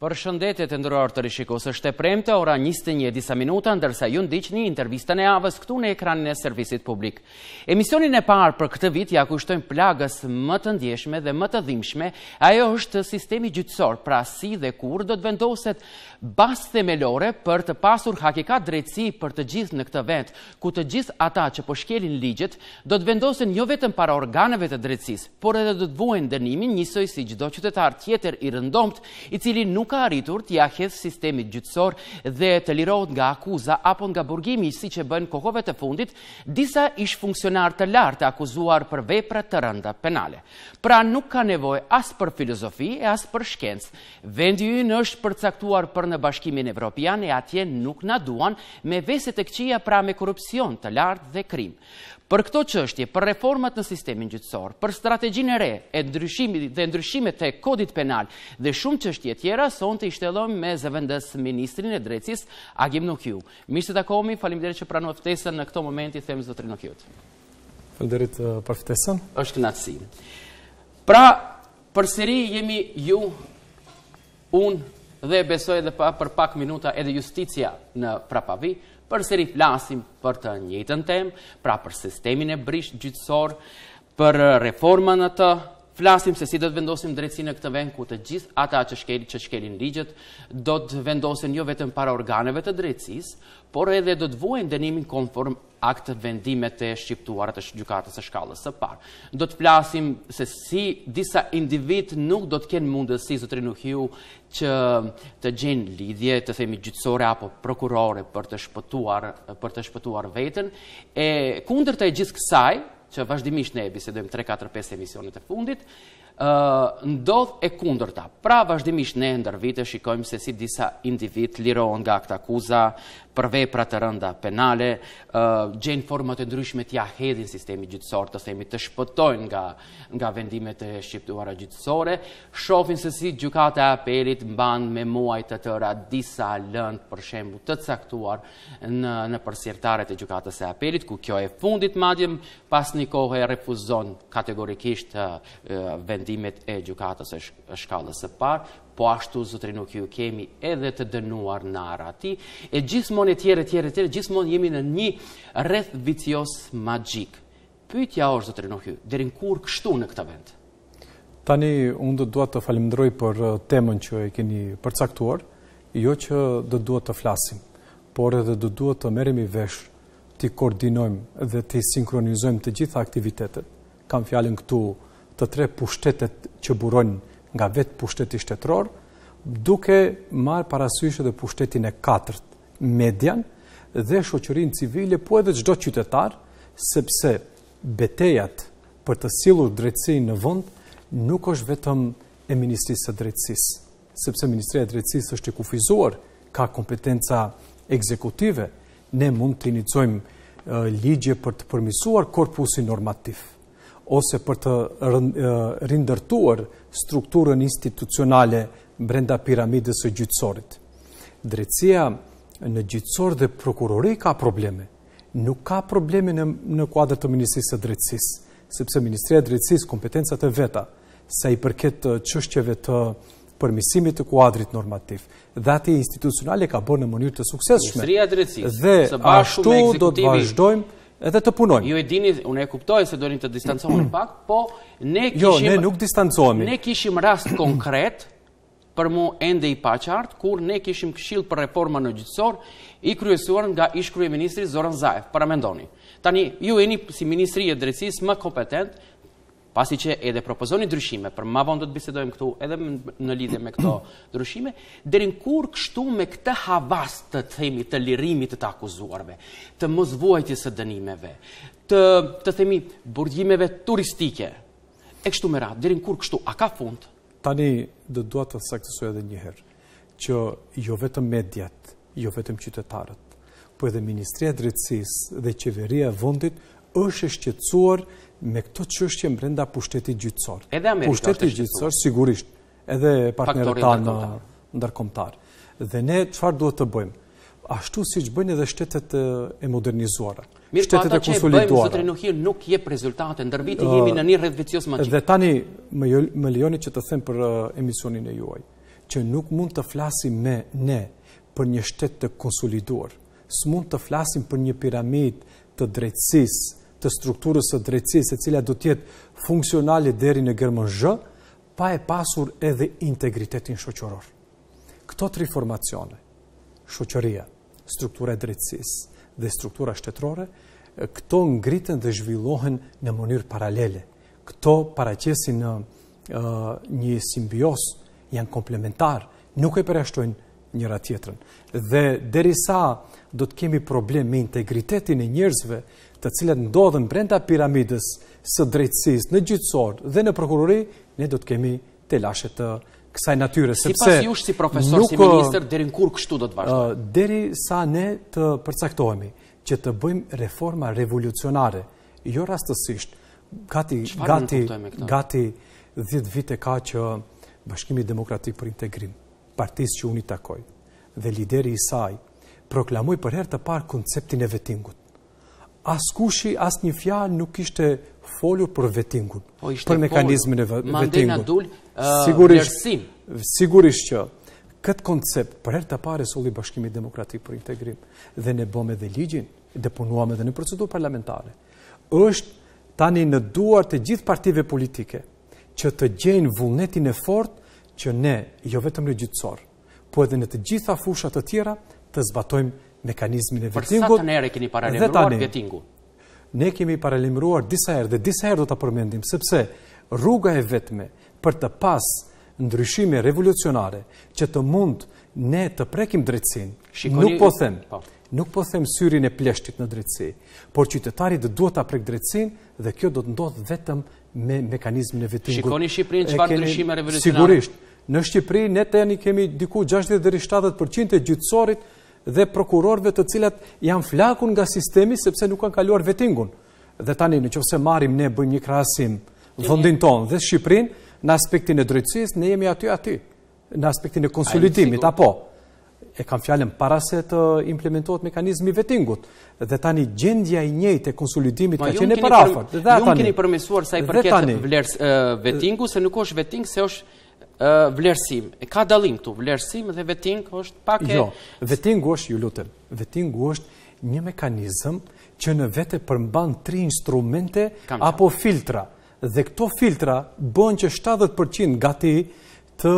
Përshëndetje të nderuar teleshikues, është e premte ora 21 e disa minuta, ndërsa ju ndiqni intervistën e javës këtu në ekranin e servisit publik. Emisionin e parë për këtë vit ia kushtojmë plagës më të ndjeshme dhe më të dhimshme, ajo është sistemi gjyqësor, pra si dhe kur do të vendoset bazë themelore për të pasur hakikat drejtësi për të gjithë në këtë vend, ku të gjithë ata që po shkelin ligjet, do të vendosen jo vetëm para organeve të drejtësisë, por edhe do të vuajnë dënimin njësoj si çdo qytetar tjetër i rëndomtë, i cili nuk ka arritur t'ia hedhë sistemit gjyqësor dhe të lirohet nga akuza apo nga burgimi, siç e bëjnë kohëve të fundit disa ish-funksionarë të lartë të akuzuar për vepra të rënda penale. Pra nuk ka nevojë as për filozofi e as për shkencë. Vendi ynë është përcaktuar për në Bashkimin Evropian e atje nuk na duan me vese të këqija pra me korrupsion të lartë dhe krim. Për këto çështje, për reformat në sistemin gjyqësor, për strategjinë e re edhe ndryshimet e Kodit Penal dhe shumë çështje tjera, sonte i shtjellojmë me zëvendësministrin e Drejtësisë, Agim Nuhiu. Mirë se takohemi, faleminderit që pranuat ftesën në këto momente të themi zotëri Nuhiu. Faleminderit uh, për ftesën. Është kënaqësi. Pra, përsëri jemi ju Unë, dhe besoj edhe për pak minuta edhe justicia në prapavi, përsëri flasim për të njëjtën temë, pra për sistemin e brishtë gjyqësor, për reforma në të, flasim se si do të vendosim drejtësinë në këtë vend ku të gjithë ata që shkelin që shkelin ligjet do të vendosen jo vetëm para organeve të drejtësisë, por edhe do të vuajnë dënimin konform aktvendimet e shqiptuara të gjykatës së shkallës së parë. Do të flasim se si disa individë nuk do të kenë mundësi zotri Nuhiu që të gjejnë lidhje, të themi gjyqësore apo prokurore për të shpëtuar për të shpëtuar veten e kundërta e gjithë kësaj që vazhdimisht ne e bisedojmë 3 4 5 emisionet e fundit, ndodh e kundërta. Pra vazhdimisht ne ndër vite shikojmë se si disa individë lirohen nga aktakuza për vepra të rënda penale, gjejnë forma të ndryshme t'ia hedhin sistemit gjyqësor, të themi të shpëtojnë nga nga vendimet e shqiptuara gjyqësore, shofim se si gjykata e apelit mban me muaj të tëra disa lëndë për shembull të caktuar në në për sirtarët e gjykatës së apelit, ku kjo e fundit madje pas një kohe i refuzon kategorikisht vendimet e gjykatës së shkallës së parë, po ashtu zotri Nuhiu kemi edhe të dënuar në arrati, e gjithmonë e tjera, tjera, tjera, gjithmonë jemi në një rreth vicios magjik. Pyetja është zotëri Nuhiu, deri kur kështu në këtë vend? Tani unë do të dua të falënderoj për temën që e keni përcaktuar, jo që do të duhet të flasim, por edhe do të duhet të merremi vesh, të koordinojmë dhe të sinkronizojmë të gjitha aktivitetet. Kam fjalën këtu të tre pushtetet që burojnë nga vetë pushteti shtetëror, duke marrë parasysh edhe pushtetin e katërt, median dhe shoqërinë civile, po edhe çdo qytetar, sepse betejat për të sjellë drejtësi në vend nuk është vetëm e Ministrisë së Drejtësisë, sepse Ministria e Drejtësisë është e kufizuar, ka kompetenca ekzekutive, ne mund të iniciojmë ligje për të përmirësuar korpusin normativ. ose për të rindërtuar strukturën institucionale brenda piramidës së gjyqësorit. Drejtësia në gjyqësor dhe prokurori ka probleme. Nuk ka probleme në, në kuadër të Ministrisë së Drejtësisë, sepse Ministria e Drejtësisë kompetencat e veta, sa i përket çështjeve të përmirësimit të kuadrit normativ. Dhe atij institucional e ka bërë në mënyrë të suksesshme. Dhe ashtu do të vazhdojmë edhe të punojmë. Ju e dini, unë e kuptoj se doni të distancoheni mm. pak, po ne kishim... Jo, ne nuk distancohemi. Ne kishim rast konkret, për mu ende i paqartë, kur ne kishim këshill për reforma në gjyqësor, i kryesuar nga ish kryeministri Zoran Zaev, paramendoni. Tani, ju jeni si Ministri e Drejtësisë më kompetent, pasi që edhe propozoni ndryshime, për ma vonë do të bisedojmë këtu edhe në lidhje me këto ndryshime, deri kur kështu me këtë avaz të themi të lirimit të të akuzuarve, të mosvuajtjes së dënimeve, të, të themi burgimeve turistike, e kështu me radhë, deri kur kështu, a ka fund? Tani do dua të saktësoj edhe një herë që jo vetëm mediat, jo vetëm qytetarët, po edhe Ministria e Drejtësisë dhe qeveria e vendit është e shqetësuar me këto çështje brenda pushtetit gjyqësor. Edhe Amerika pushteti gjyqësor sigurisht, edhe partnerët tanë ndërkombëtarë. Dhe ne çfarë duhet të bëjmë? Ashtu siç bëjnë edhe shtetet e modernizuara. Mirëpo, po ajo që e bëjmë, zotëri Nuhiu, nuk jep rezultate, ndër vite jemi në një rreth vicioz magjik. Dhe tani, më, jo, më lejoni që të them për emisionin e juaj, që nuk mund të flasim me ne për një shtet të konsoliduar, s'mund të flasim për një piramidë të drejtësisë, të strukturës së drejtësisë, e cila do të jetë funksionale deri në germën zhë, pa e pasur edhe integritetin shoqëror. Këto tri formacione, shoqëria, struktura e drejtësisë dhe struktura shtetërore, këto ngriten dhe zhvillohen në mënyrë paralele. Këto paraqesin në një simbiozë, janë komplementare, nuk e përjashtojnë njëra-tjetrën. Dhe derisa do të kemi problem me integritetin e njerëzve të cilët ndodhen brenda piramidës së drejtësisë në gjyqësor dhe në prokurori, ne do të kemi telashe të kësaj natyre, sepse... Sipas jush si profesor, si minister, deri kur kështu do të vazhdojë? Derisa ne të përcaktohemi që të bëjmë reforma revolucionare, jo rastësisht, gati, gati, gati 10 vite ka që Bashkimi Demokratik për Integrim, partisë që unë i takoj, dhe lideri i saj, proklamoi për herë të parë konceptin e vetingut. askushi asnjë fjalë nuk kishte folur për vetingun, po për mekanizmin e vetingut. Ma ndena dul nërësim. Sigurisht që këtë koncept për herë të parë e solli Bashkimi Demokratik për Integrim dhe ne bëmë edhe ligjin, deponuam edhe në procedurë parlamentare. Është tani në duar të gjitha partive politike që të gjejnë vullnetin e fortë që ne, jo vetëm në gjyqësor, po edhe në të gjitha fushat e tjera të zbatojmë mekanizmin e vetingut. Për të satën herë e keni paralajmëruar vetingun? Ne e kemi paralajmëruar disa herë dhe disa herë do ta përmendim, sepse rruga e vetme për të pas ndryshime revolucionare që të mund ne ta prekim drejtësinë, nuk po them, po. nuk po them syrin e pleshtit në drejtësi, por qytetari duhet ta prekë drejtësinë dhe kjo do të ndodhë vetëm me mekanizmin e vetingut. Shikoni Shqipërinë çfarë ndryshime revolucionare. Sigurisht, në Shqipëri ne tani kemi diku 60-70% e gjyqësorit dhe prokurorëve të cilat janë flakur nga sistemi sepse nuk kanë kaluar vetingun. Dhe tani në qoftë se marrim ne bëjmë një krahasim vendin tonë dhe Shqipërinë në aspektin e drejtësisë, ne jemi aty aty. Në aspektin e konsolidimit, apo? E kam fjallën para se të implementohet mekanizmi i vetingut. Dhe tani gjendja e njëjtë e konsolidimit ka qenë përafërt. Ju më keni përmirësuar sa i përket vlerës vetingu, se nuk është veting, se është vlerësim. E ka dalim këtu, vlerësim dhe veting është pak e... Jo, vetingu është, ju lutem, vetingu është një mekanizëm që në vete përmban tri instrumente apo filtra. Dhe këto filtra bënë që 70% gati të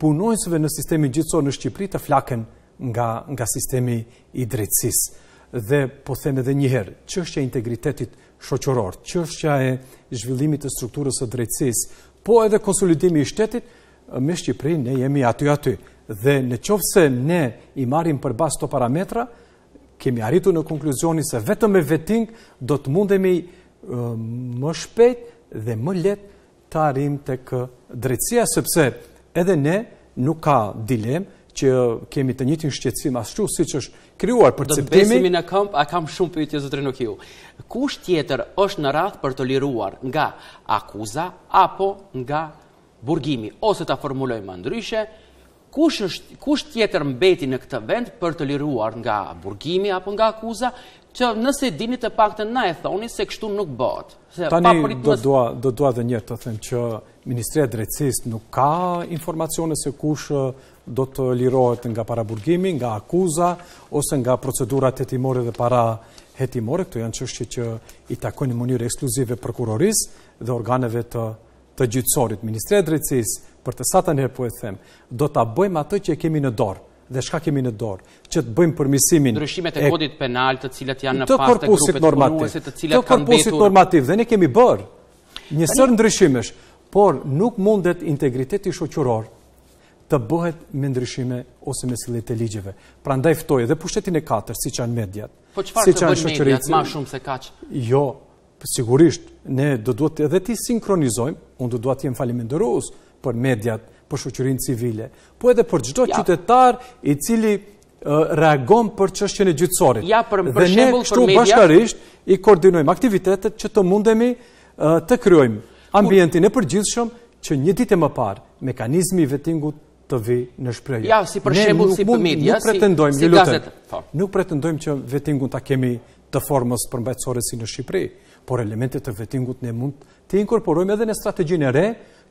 punonjësve në sistemin gjyqësor në Shqipëri të flaken nga, nga sistemi i drejtësisë. Dhe po them edhe njëherë, çështja e integritetit shoqëror, çështja e zhvillimit të strukturës së drejtësisë, po edhe konsolidimi i shtetit, me Shqipëri ne jemi aty aty. Dhe në qoftë se ne i marrim për bazë këto parametra, kemi arritu në konkluzionin se vetëm me veting do të mundemi më shpejt dhe më lehtë të arrijmë tek drejtësia, sepse edhe ne nuk ka dilemë që kemi të njëjtin shqetësim ashtu siç është krijuar perceptimi. Do të besimi në këmpë, a kam shumë pyetje zotëri Nuhiu. Kush tjetër është në radhë për t'u liruar nga akuza apo nga burgimi, ose ta formulojmë më ndryshe, Kush është, kush tjetër mbeti në këtë vend për t'u liruar nga burgimi apo nga akuza, që nëse dini të paktën na e thoni se kështu nuk bëhet. Tani do dua do dua edhe njëherë të them që Ministria e Drejtësisë nuk ka informacione se kush do të lirohet nga paraburgimi, nga akuza ose nga procedurat hetimore dhe parahetimore, këto janë çështje që i takojnë në mënyrë ekskluzive prokurorisë dhe organeve të të gjyqësorit, Ministria e Drejtësisë, për të satën herë po e them, do ta bëjmë atë që e kemi në dorë, dhe çka kemi në dorë, që të bëjmë përmirësimin... Ndryshimet e kodit penal të cilat janë në pas të grupet punuese të cilat kanë mbetur... Të korpusit normativ, dhe ne kemi bërë një sërë ndryshimesh, por nuk mundet integriteti shoqëror të bëhet me ndryshime ose me sjellje të ligjeve. Prandaj ftoj edhe pushtetin e katër, siç janë mediat. Po çfarë të bëjnë mediat, ma shumë se kaq? Jo, Sigurisht, ne do duhet edhe t'i sinkronizojmë, unë do dua të jem falënderues për mediat, për shoqërinë civile, po edhe për çdo qytetar i cili reagon për çështjen e gjyqësorit. Ja, për, për dhe ne kështu bashkarisht i koordinojmë aktivitetet që të mundemi të krijojmë ambientin e përgjithshëm që një ditë e më parë mekanizmi i vettingut të vijë në shprehje. Ja, si për shembull si për media, nuk pretendojmë, si, si gazetë. Po. Nuk pretendojmë që vettingun ta kemi të formës përmbajtësore si në Shqipëri, por elemente të vetingut ne mund t'i inkorporojmë edhe në strategjinë e re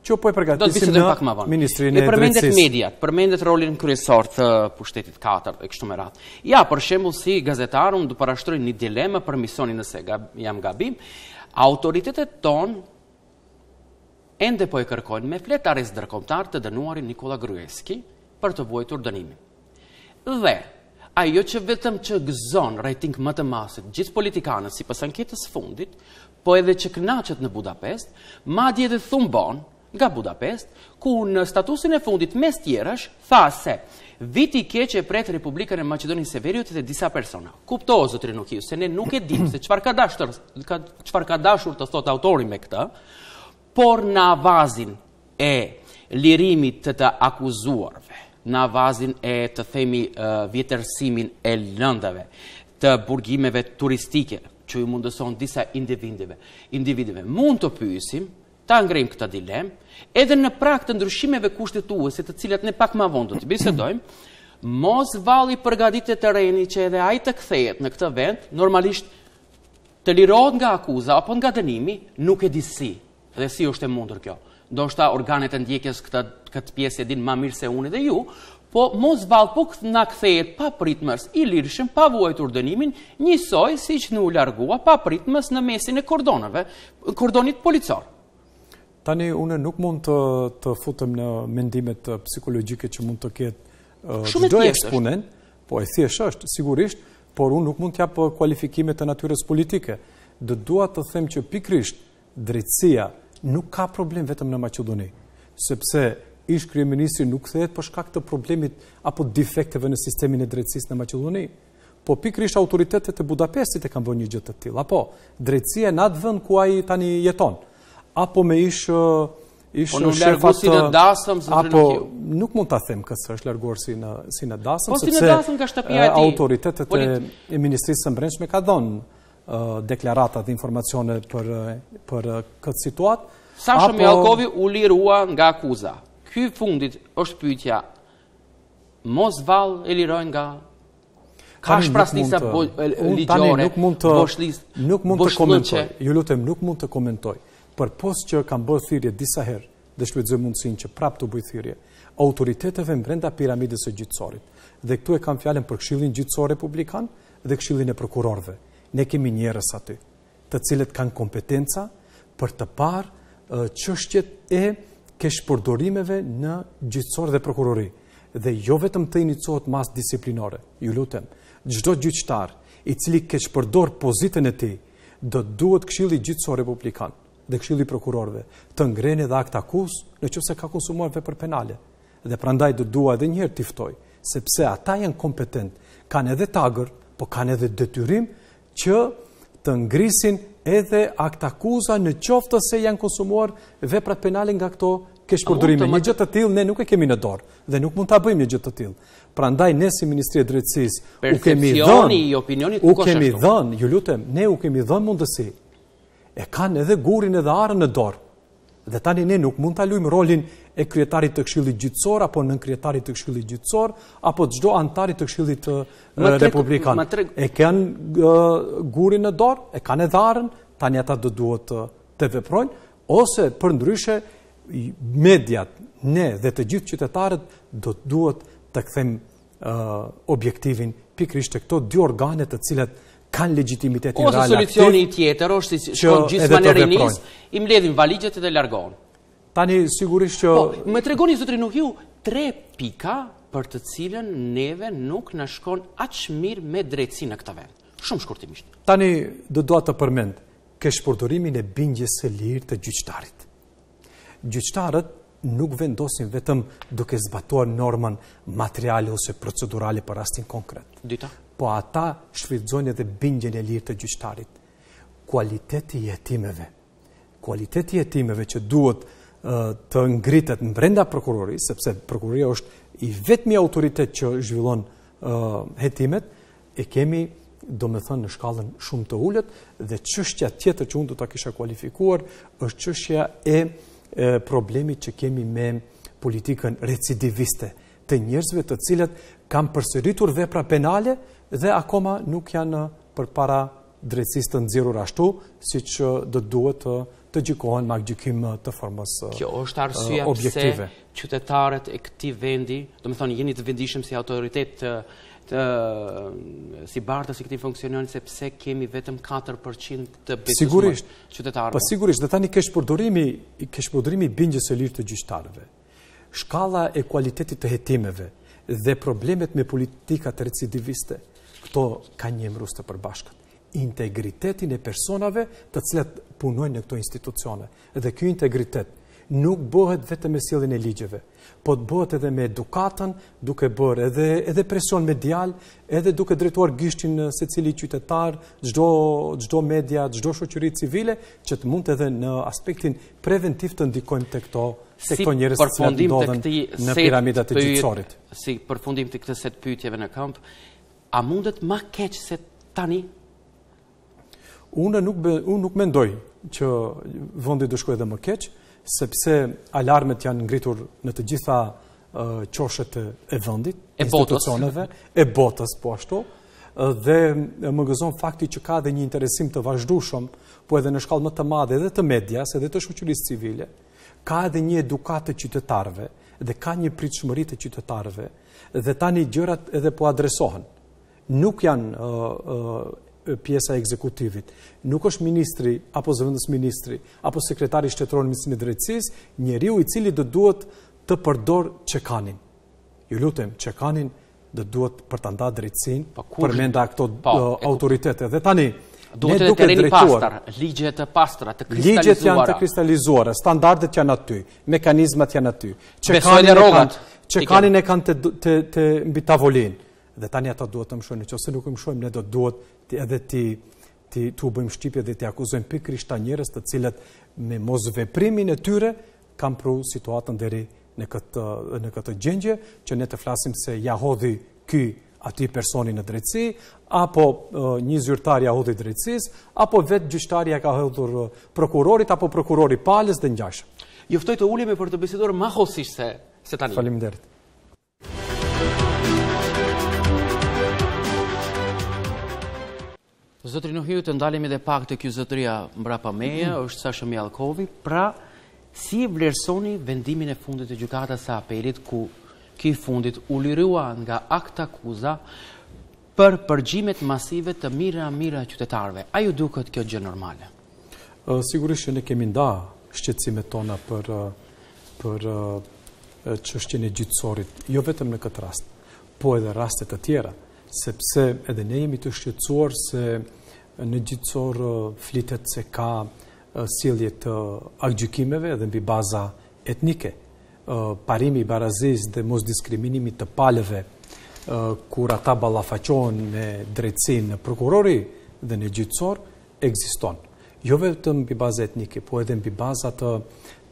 që po e përgatisim në pak më vonë. Ministrinë e Drejtësisë. Përmendët mediat, përmendët rolin kryesor të pushtetit të katërt e kështu me radhë. Ja, për shembull, si gazetar unë do parashtroj një dilemë përmirësoni nëse gab, jam gabim. Autoritetet tona ende po e kërkojnë me fletarrest ndërkombëtar të dënuarin Nikola Gruevski për të vuajtur dënimin. Dhe, ai jo që vetëm që gëzon rejting më të madh se të gjithë politikanët sipas anketës së fundit, po edhe që kënaqet në Budapest, madje edhe thumbon nga Budapest, ku në statusin e fundit mes tjerash tha se viti i keq e pret Republikën e Maqedonisë së Veriut dhe disa persona. Kuptohet zotëri Nuhiu se ne nuk e dimë se çfarë ka dashur çfarë ka dashur të thotë autori me këtë, Por në avazin e lirimit të të akuzuarve, në avazin e të themi vjetërsimin e lëndëve, të burgimeve turistike, që iu mundësuan disa individëve, individëve mund të pyesim, ta ngrejmë këtë dilemë, edhe në prag të ndryshimeve kushtetuese të cilat ne pak ma vonë do t'i bisedojmë, mos vallë përgatitet terreni që edhe ai të kthehet në këtë vend, normalisht Të lirohet nga akuza apo nga dënimi, nuk e di si dhe si është e mundur kjo. Ndoshta organet e ndjekjes këtë këtë pjesë e dinë më mirë se unë dhe ju, po mos vallë po na kthehet papritmas, i lirshëm pa vuajtur dënimin, njësoj siç na u largua papritmas në mesin e kordoneve, kordonit policor. Tani unë nuk mund të të futem në mendimet psikologjike që mund të ketë çdo eksponent, po e thjeshtë është sigurisht Por unë nuk mund të jap kualifikime të natyrës politike. Do dua të them që pikërisht drejtësia nuk ka problem vetëm në Maqedoni, sepse ish kryeministri nuk kthehet për shkak të problemit apo defekteve në sistemin e drejtësisë në Maqedoni. Po pikërisht autoritetet e Budapeshtit e kanë bërë një gjë të tillë. Apo drejtësia në atë vend ku ai tani jeton, apo me ish Ishtë në shefat të... Po u largua si në dasëm, se Apo, nuk mund të them këtë se është larguar si në, si në dasëm, po, si në dasëm nga shtëpia e tij. autoritetet e, e Ministrisë së Mbrendshme ka dhënë deklarata dhe informacione për, për këtë situatë. Sa shumë apo... Jalkovi u lirua nga akuza. Ky fundit është pyetja, mos vallë e lirojnë nga Ka zbrazëtira ligjore, nuk mund të nuk mund të komentoj. Ju lutem, nuk mund të komentoj. Përpos që kam bërë thirrje disa herë dhe shfrytëzoj mundësinë që prapë t'u bëj thirrje autoriteteve brenda piramidës së gjyqësorit. Dhe këtu e kam fjalën për Këshillin Gjyqësor Republikan dhe Këshillin e Prokurorëve. Ne kemi njerëz aty. të cilët kanë kompetenca për të parë çështjet e keqpërdorimeve në gjyqësor dhe prokurori dhe jo vetëm të inicohet masë disiplinore. Ju lutem, çdo gjyqtar i cili keqpërdor pozitën e tij, do të duhet Këshilli Gjyqësor Republikan dhe Këshilli i Prokurorëve të ngrenë edhe aktakuzë në qoftë se ka konsumuar vepër penale. Dhe prandaj do dua edhe njëherë t'i ftoj, sepse ata janë kompetentë, kanë edhe tagër, po kanë edhe detyrim që të ngrisin edhe aktakuza në qoftë se janë konsumuar veprat penale nga këto keqpërdorime. Një gjë të tillë ne nuk e kemi në dorë dhe nuk mund ta bëjmë një gjë të tillë. Prandaj ne si Ministri e Drejtësisë u kemi dhënë, u kemi dhënë, ju lutem, ne u kemi dhënë mundësi, e kanë edhe gurin edhe arrën në dorë, Dhe tani ne nuk mund ta luajmë rolin e kryetarit të Këshillit Gjyqësor apo nënkryetarit të Këshillit Gjyqësor apo çdo anëtari të Këshillit Republikan. E kanë gurin në dorë, e kanë edhe arrën, tani ata do duhet të të veprojnë ose përndryshe mediat, ne dhe të gjithë qytetarët do të duhet të kthejmë objektivin pikërisht te këto dy organe të cilat kanë legjitimitetin real aktiv. Ose solucioni tjetër është si gjithë rinisë, i mbledhin valixhet dhe largohen. Tani sigurisht që... Po, më tregoni zotëri Nuhiu tre pika për të cilën neve nuk na shkon aq mirë me drejtësi në këtë vend. Shumë shkurtimisht. Tani do doja të përmend keqpërdorimin e bindjes së lirë të gjyqtarit. Gjyqtarët nuk vendosin vetëm duke zbatuar normën materiale ose procedurale për rastin konkret. E dyta? Po ata shfrytëzojnë edhe bindjen e lirë të gjyqtarit. Kualiteti i hetimeve, kualiteti i hetimeve që duhet të ngritet brenda prokurori, sepse prokuroria është i vetmi autoritet që zhvillon hetimet, e kemi domethënë në shkallën shumë të ulët dhe çështja tjetër që unë do ta kisha kualifikuar është çështja e problemit që kemi me politikën recidiviste të njerëzve të cilët kanë përsëritur vepra penale dhe akoma nuk janë përpara drejtësisë të nxjerrur ashtu, siç do duhet të të gjykohen me gjykim të formës objektive. Kjo është arsyeja pse qytetarët e këtij vendi, domethënë, jeni të vetëdijshëm si autoritet si bartës i këtij funksioni, se pse kemi vetëm 4% të besimit qytetarëve. Po sigurisht, dhe tani keqpërdorimi, keqpërdorimi i bindjes së lirë të gjyqtarëve. Shkalla e kualitetit të hetimeve dhe problemet me politikat recidiviste, këto kanë një emërues të përbashkët integritetin e personave të cilat punojnë në këto institucione. Dhe kjo integritet nuk bëhet vetëm me sjelljen e ligjeve, por bëhet edhe me edukatën, duke bërë edhe edhe presion medial, edhe duke drejtuar gishtin secili qytetar, çdo çdo media, çdo shoqëri civile që të mund edhe në aspektin preventiv të ndikojmë te këto, te këto njerëz të cilat ndodhen në piramidat e gjyqësorit. Si përfundim te këtë set pyetjeve në këmbë, a mundet ma keq se tani? Unë nuk mendoj që vendi do shkojë edhe më keq, sepse alarmet janë ngritur në të gjitha qoshet e vendit, e institucioneve, e botës po ashtu, dhe më gëzon fakti që ka edhe një interesim të vazhdushëm, po edhe në shkallë më të madhe edhe të medias, edhe të shoqërisë civile, ka edhe një edukatë të qytetarëve, dhe ka një pritshmëri të qytetarëve, dhe tani gjërat edhe po adresohen. Nuk janë pjesa e ekzekutivit, nuk është ministri, apo zëvendësministri, apo sekretari shtetëror në Ministrinë e Drejtësisë, njeriu i cili do duhet të përdor çekanin. Ju lutem, çekanin do të duhet për ta nda drejtësinë, përmenda këto autoritete. Dhe tani, duhet të ketë një pastar, ligje të pastra, të kristalizuara. Ligjet janë të kristalizuara, standardet janë aty, mekanizmat janë aty. Çekanin e kanë, çekanin e kanë të mbi tavolinë. Dhe tani ata duhet të mshojnë, nëse nuk i mshojnë ne do të duhet edhe ti t'u bëjmë shtypje dhe t'i akuzojmë pikërisht ata njerëz të cilët me mos veprimin e tyre kanë pru situatën deri në këtë në këtë gjendje që ne të flasim se ia hodhi ky atij personi në drejtësi apo një zyrtar ia hodhi drejtësisë apo vetë gjyqtari ia ka hedhur prokurorit apo prokurori palës dhe ngjashëm. Ju ftoj të ulemi për të biseduar më hollësisht se se tani. Faleminderit. Zotri Nuhiu, të ndalemi dhe pak te ky zotëria mbrapa meje, mm-hmm. është Sasho Mijallkovi, pra si e vlerësoni vendimin e fundit të gjykatës së apelit ku ky i fundit u lirua nga aktakuza për përgjimet masive të mijëra mijëra qytetarëve. A ju duket kjo gjë normale? Sigurisht që ne kemi nda shqetësimet tona për për çështjen e gjyqësorit, jo vetëm në këtë rast, po edhe raste të tjera, sepse edhe ne jemi të shqetësuar se në gjyqësor flitet se ka sjellje të aktgjykimeve dhe mbi baza etnike, parimi i barazisë dhe mosdiskriminimit të palëve kur ata ballafaqohen me drejtësinë në prokurori dhe në gjyqësor, ekziston jo vetëm mbi baza etnike, po edhe mbi baza të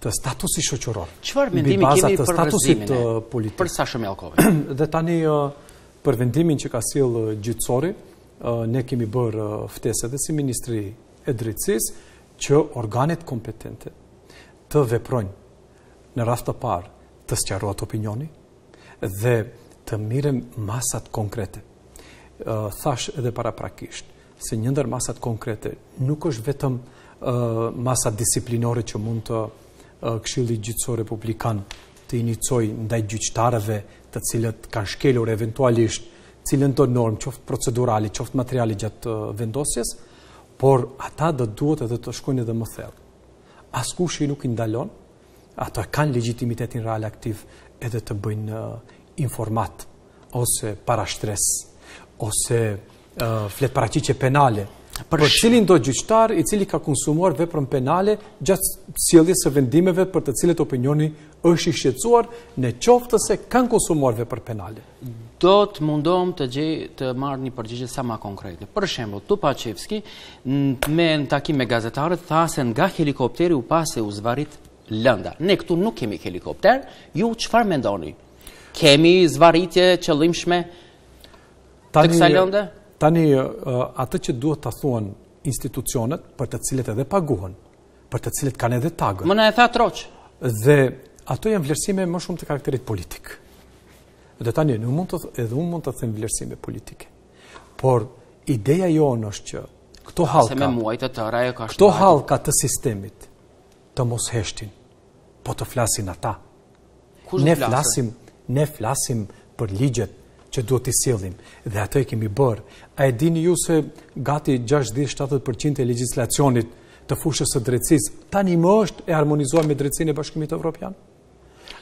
të statusit shoqëror. Çfarë mendimi kemi për statusit të politik? Për Sasho Mijallkovin? Dhe tani për vendimin që ka sjell gjyqësori, ne kemi bërë ftesë edhe si ministri e drejtësisë që organet kompetente të veprojnë në radhë të parë të sqarohet opinioni, dhe të merren masat konkrete. Thashë edhe paraprakisht, se një ndër masat konkrete nuk është vetëm masa disiplinore që mundet këshilli gjyqësor republikan të iniciojë ndaj gjyqtarëve të cilët kanë shkelur eventualisht cilëndo normë, qoftë procedurale, qoftë materiale gjatë vendosjes, por ata do të duhet edhe të shkojnë edhe më thellë. Askush i nuk i ndalon Ato e kanë legjitimitetin real aktiv edhe të bëjnë informat ose parashtresë ose fletëparaqitje penale për cilindo gjyqtar i cili ka konsumuar veprën penale gjatë sjelljes së vendimeve për të cilat opinioni është i shqetësuar në qoftë se kanë konsumuar veprën penale. Do të mundohem të gjej të marrë një përgjigje sa ma konkrete. Për shembull, Tupançevski me në takim me gazetarët tha se nga helikopteri u pa se u zvarrit lënda. Ne këtu nuk kemi helikopter, ju çfarë mendoni? Kemi zvarritje të qëllimshme të kësaj lënde? Tani atë që duhet ta thuan institucionet për të cilat edhe paguhen, për të cilat kanë edhe tagrin. Më në e tha troqë. Dhe ato janë vlerësime më shumë të karakterit politik. Dhe tani, në mund të, edhe unë mund të them vlerësime politike. Por, ideja jonë është që këto hallka, me muaj të tëra, e ka këto hallka të sistemit të mos heshtin, po të flasin ata, Ne flasim, ne flasim për ligjet që duhet t'i sjellim dhe atë e kemi bërë. A e dini ju se gati 60-70% e legjislacionit të fushës së drejtësisë tani më është e harmonizuar me drejtësinë e Bashkimit Evropian?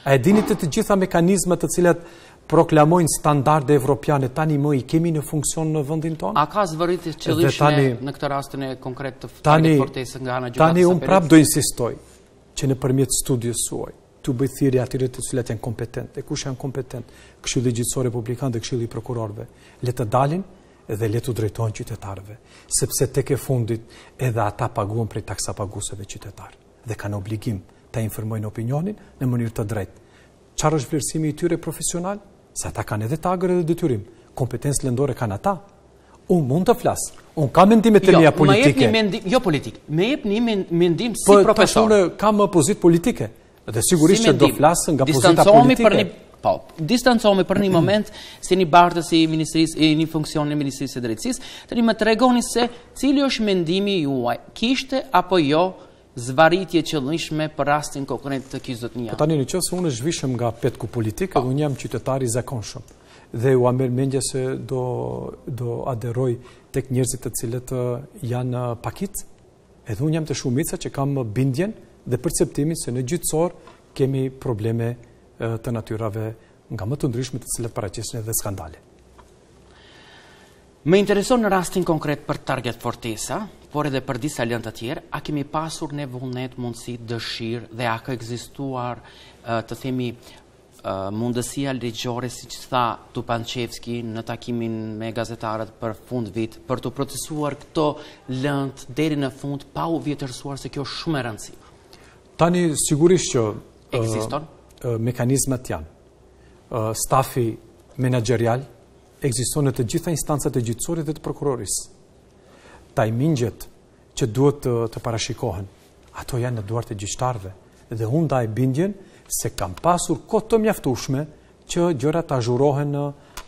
A e dini të gjitha mekanizmat të cilat proklamojnë standarde evropiane, tani më i kemi në funksion në vendin tonë? A ka zvarritje të qëllimshme në këtë rastin konkret të Target Fortesës nga ana e Gjykatës së Apelit? Tani unë prap do insistoj që nëpërmjet studios suaj, t'u bëj thirrje atyre të cilët janë kompetent. E kush janë kompetent? Këshilli Gjyqësor Republikan dhe Këshilli i Prokurorëve. Le të dalin dhe le t'u drejtohen qytetarëve, sepse tek e fundit edhe ata paguhen prej taksapaguesve qytetarë dhe kanë obligim ta informojnë opinionin në mënyrë të drejtë. Çfarë është vlerësimi i tyre profesional? Se ata kanë edhe tagër edhe detyrim. Kompetencë lëndore kanë ata, Unë mund të flas. Unë kam mendime të jo, mia politike. Jo, më jepni jo politik. Më jepni një mendim si profesor. Po, tash unë kam pozitë politike dhe sigurisht që do flas nga pozita politike. Për një, po, distancohemi për një moment si një bartës i ministrisë i një funksioni ministrisë së drejtësisë, tani më tregoni se cili është mendimi juaj. Kishte apo jo Zvarritje e qëllimshme për rastin konkret te ky zotnia. Po tani në qoftë se unë zhvishem nga petku politik, edhe unë jam qytetar i zakonshëm dhe ua merr mendja se do aderoj tek njerëzit të cilët janë pakicë, edhe unë jam te shumica që kam bindjen dhe perceptimin se në gjyqësor kemi probleme të natyrave nga më të ndryshme të cilat paraqesin edhe skandale. Më intereson në rastin konkret për Target Fortesa, por edhe për disa lëndë të tjera, a kemi pasur ne vullnet, mundësi, dëshirë dhe a ka ekzistuar, të themi, mundësia ligjore, siç tha Tupançevski në takimin me gazetarët për fundvit, për t'u procesuar këto lëndë deri në fund, pa u vjetërsuar se kjo shumë e rëndësi. Tani, sigurisht që... Ekziston? Mekanizmat janë. stafi menaxherial ekziston në të gjitha instancat e gjyqësorit dhe të prokurorisë. Tajmingjet që duhet të, të parashikohen, ato janë në duart e gjyqtarëve dhe unë ndaj bindjen se kanë pasur kohë të mjaftueshme që gjërat të azhurohen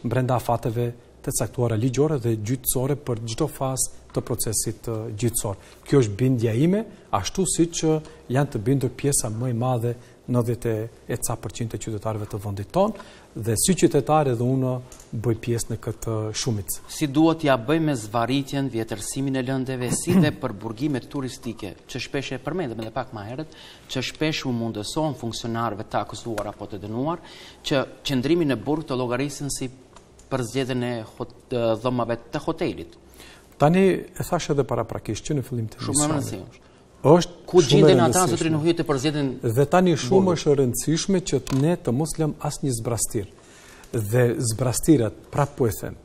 mbrenda afateve të caktuara ligjore dhe gjyqësore për çdo fazë të procesit gjyqësor. Kjo është bindja ime, ashtu siç janë të bindur pjesa më e madhe 90 e ca për qind të qytetarëve të vendit tonë dhe si qytetar edhe unë bëj pjesë në këtë shumicë. Si duhet t'ia bëjmë me zvarritjen, vjetërsimin e lëndeve si dhe për burgimet turistike, që shpesh e përmendëm edhe pak ma herët, që shpesh u mundësohen funksionarëve të akuzuar apo të dënuar, që qëndrimin në burg ta llogarisin si për zgjedhjen e dhomave të hotelit. Tani e thashë edhe paraprakisht që në fillim të Shumë Është ku gjenden ata zotërinj, në huj të përzgjedhin dhe tani shumë është e rëndësishme që të ne të mos lëm asnjë zbrastirë. Dhe zbrastirat prapë po e them,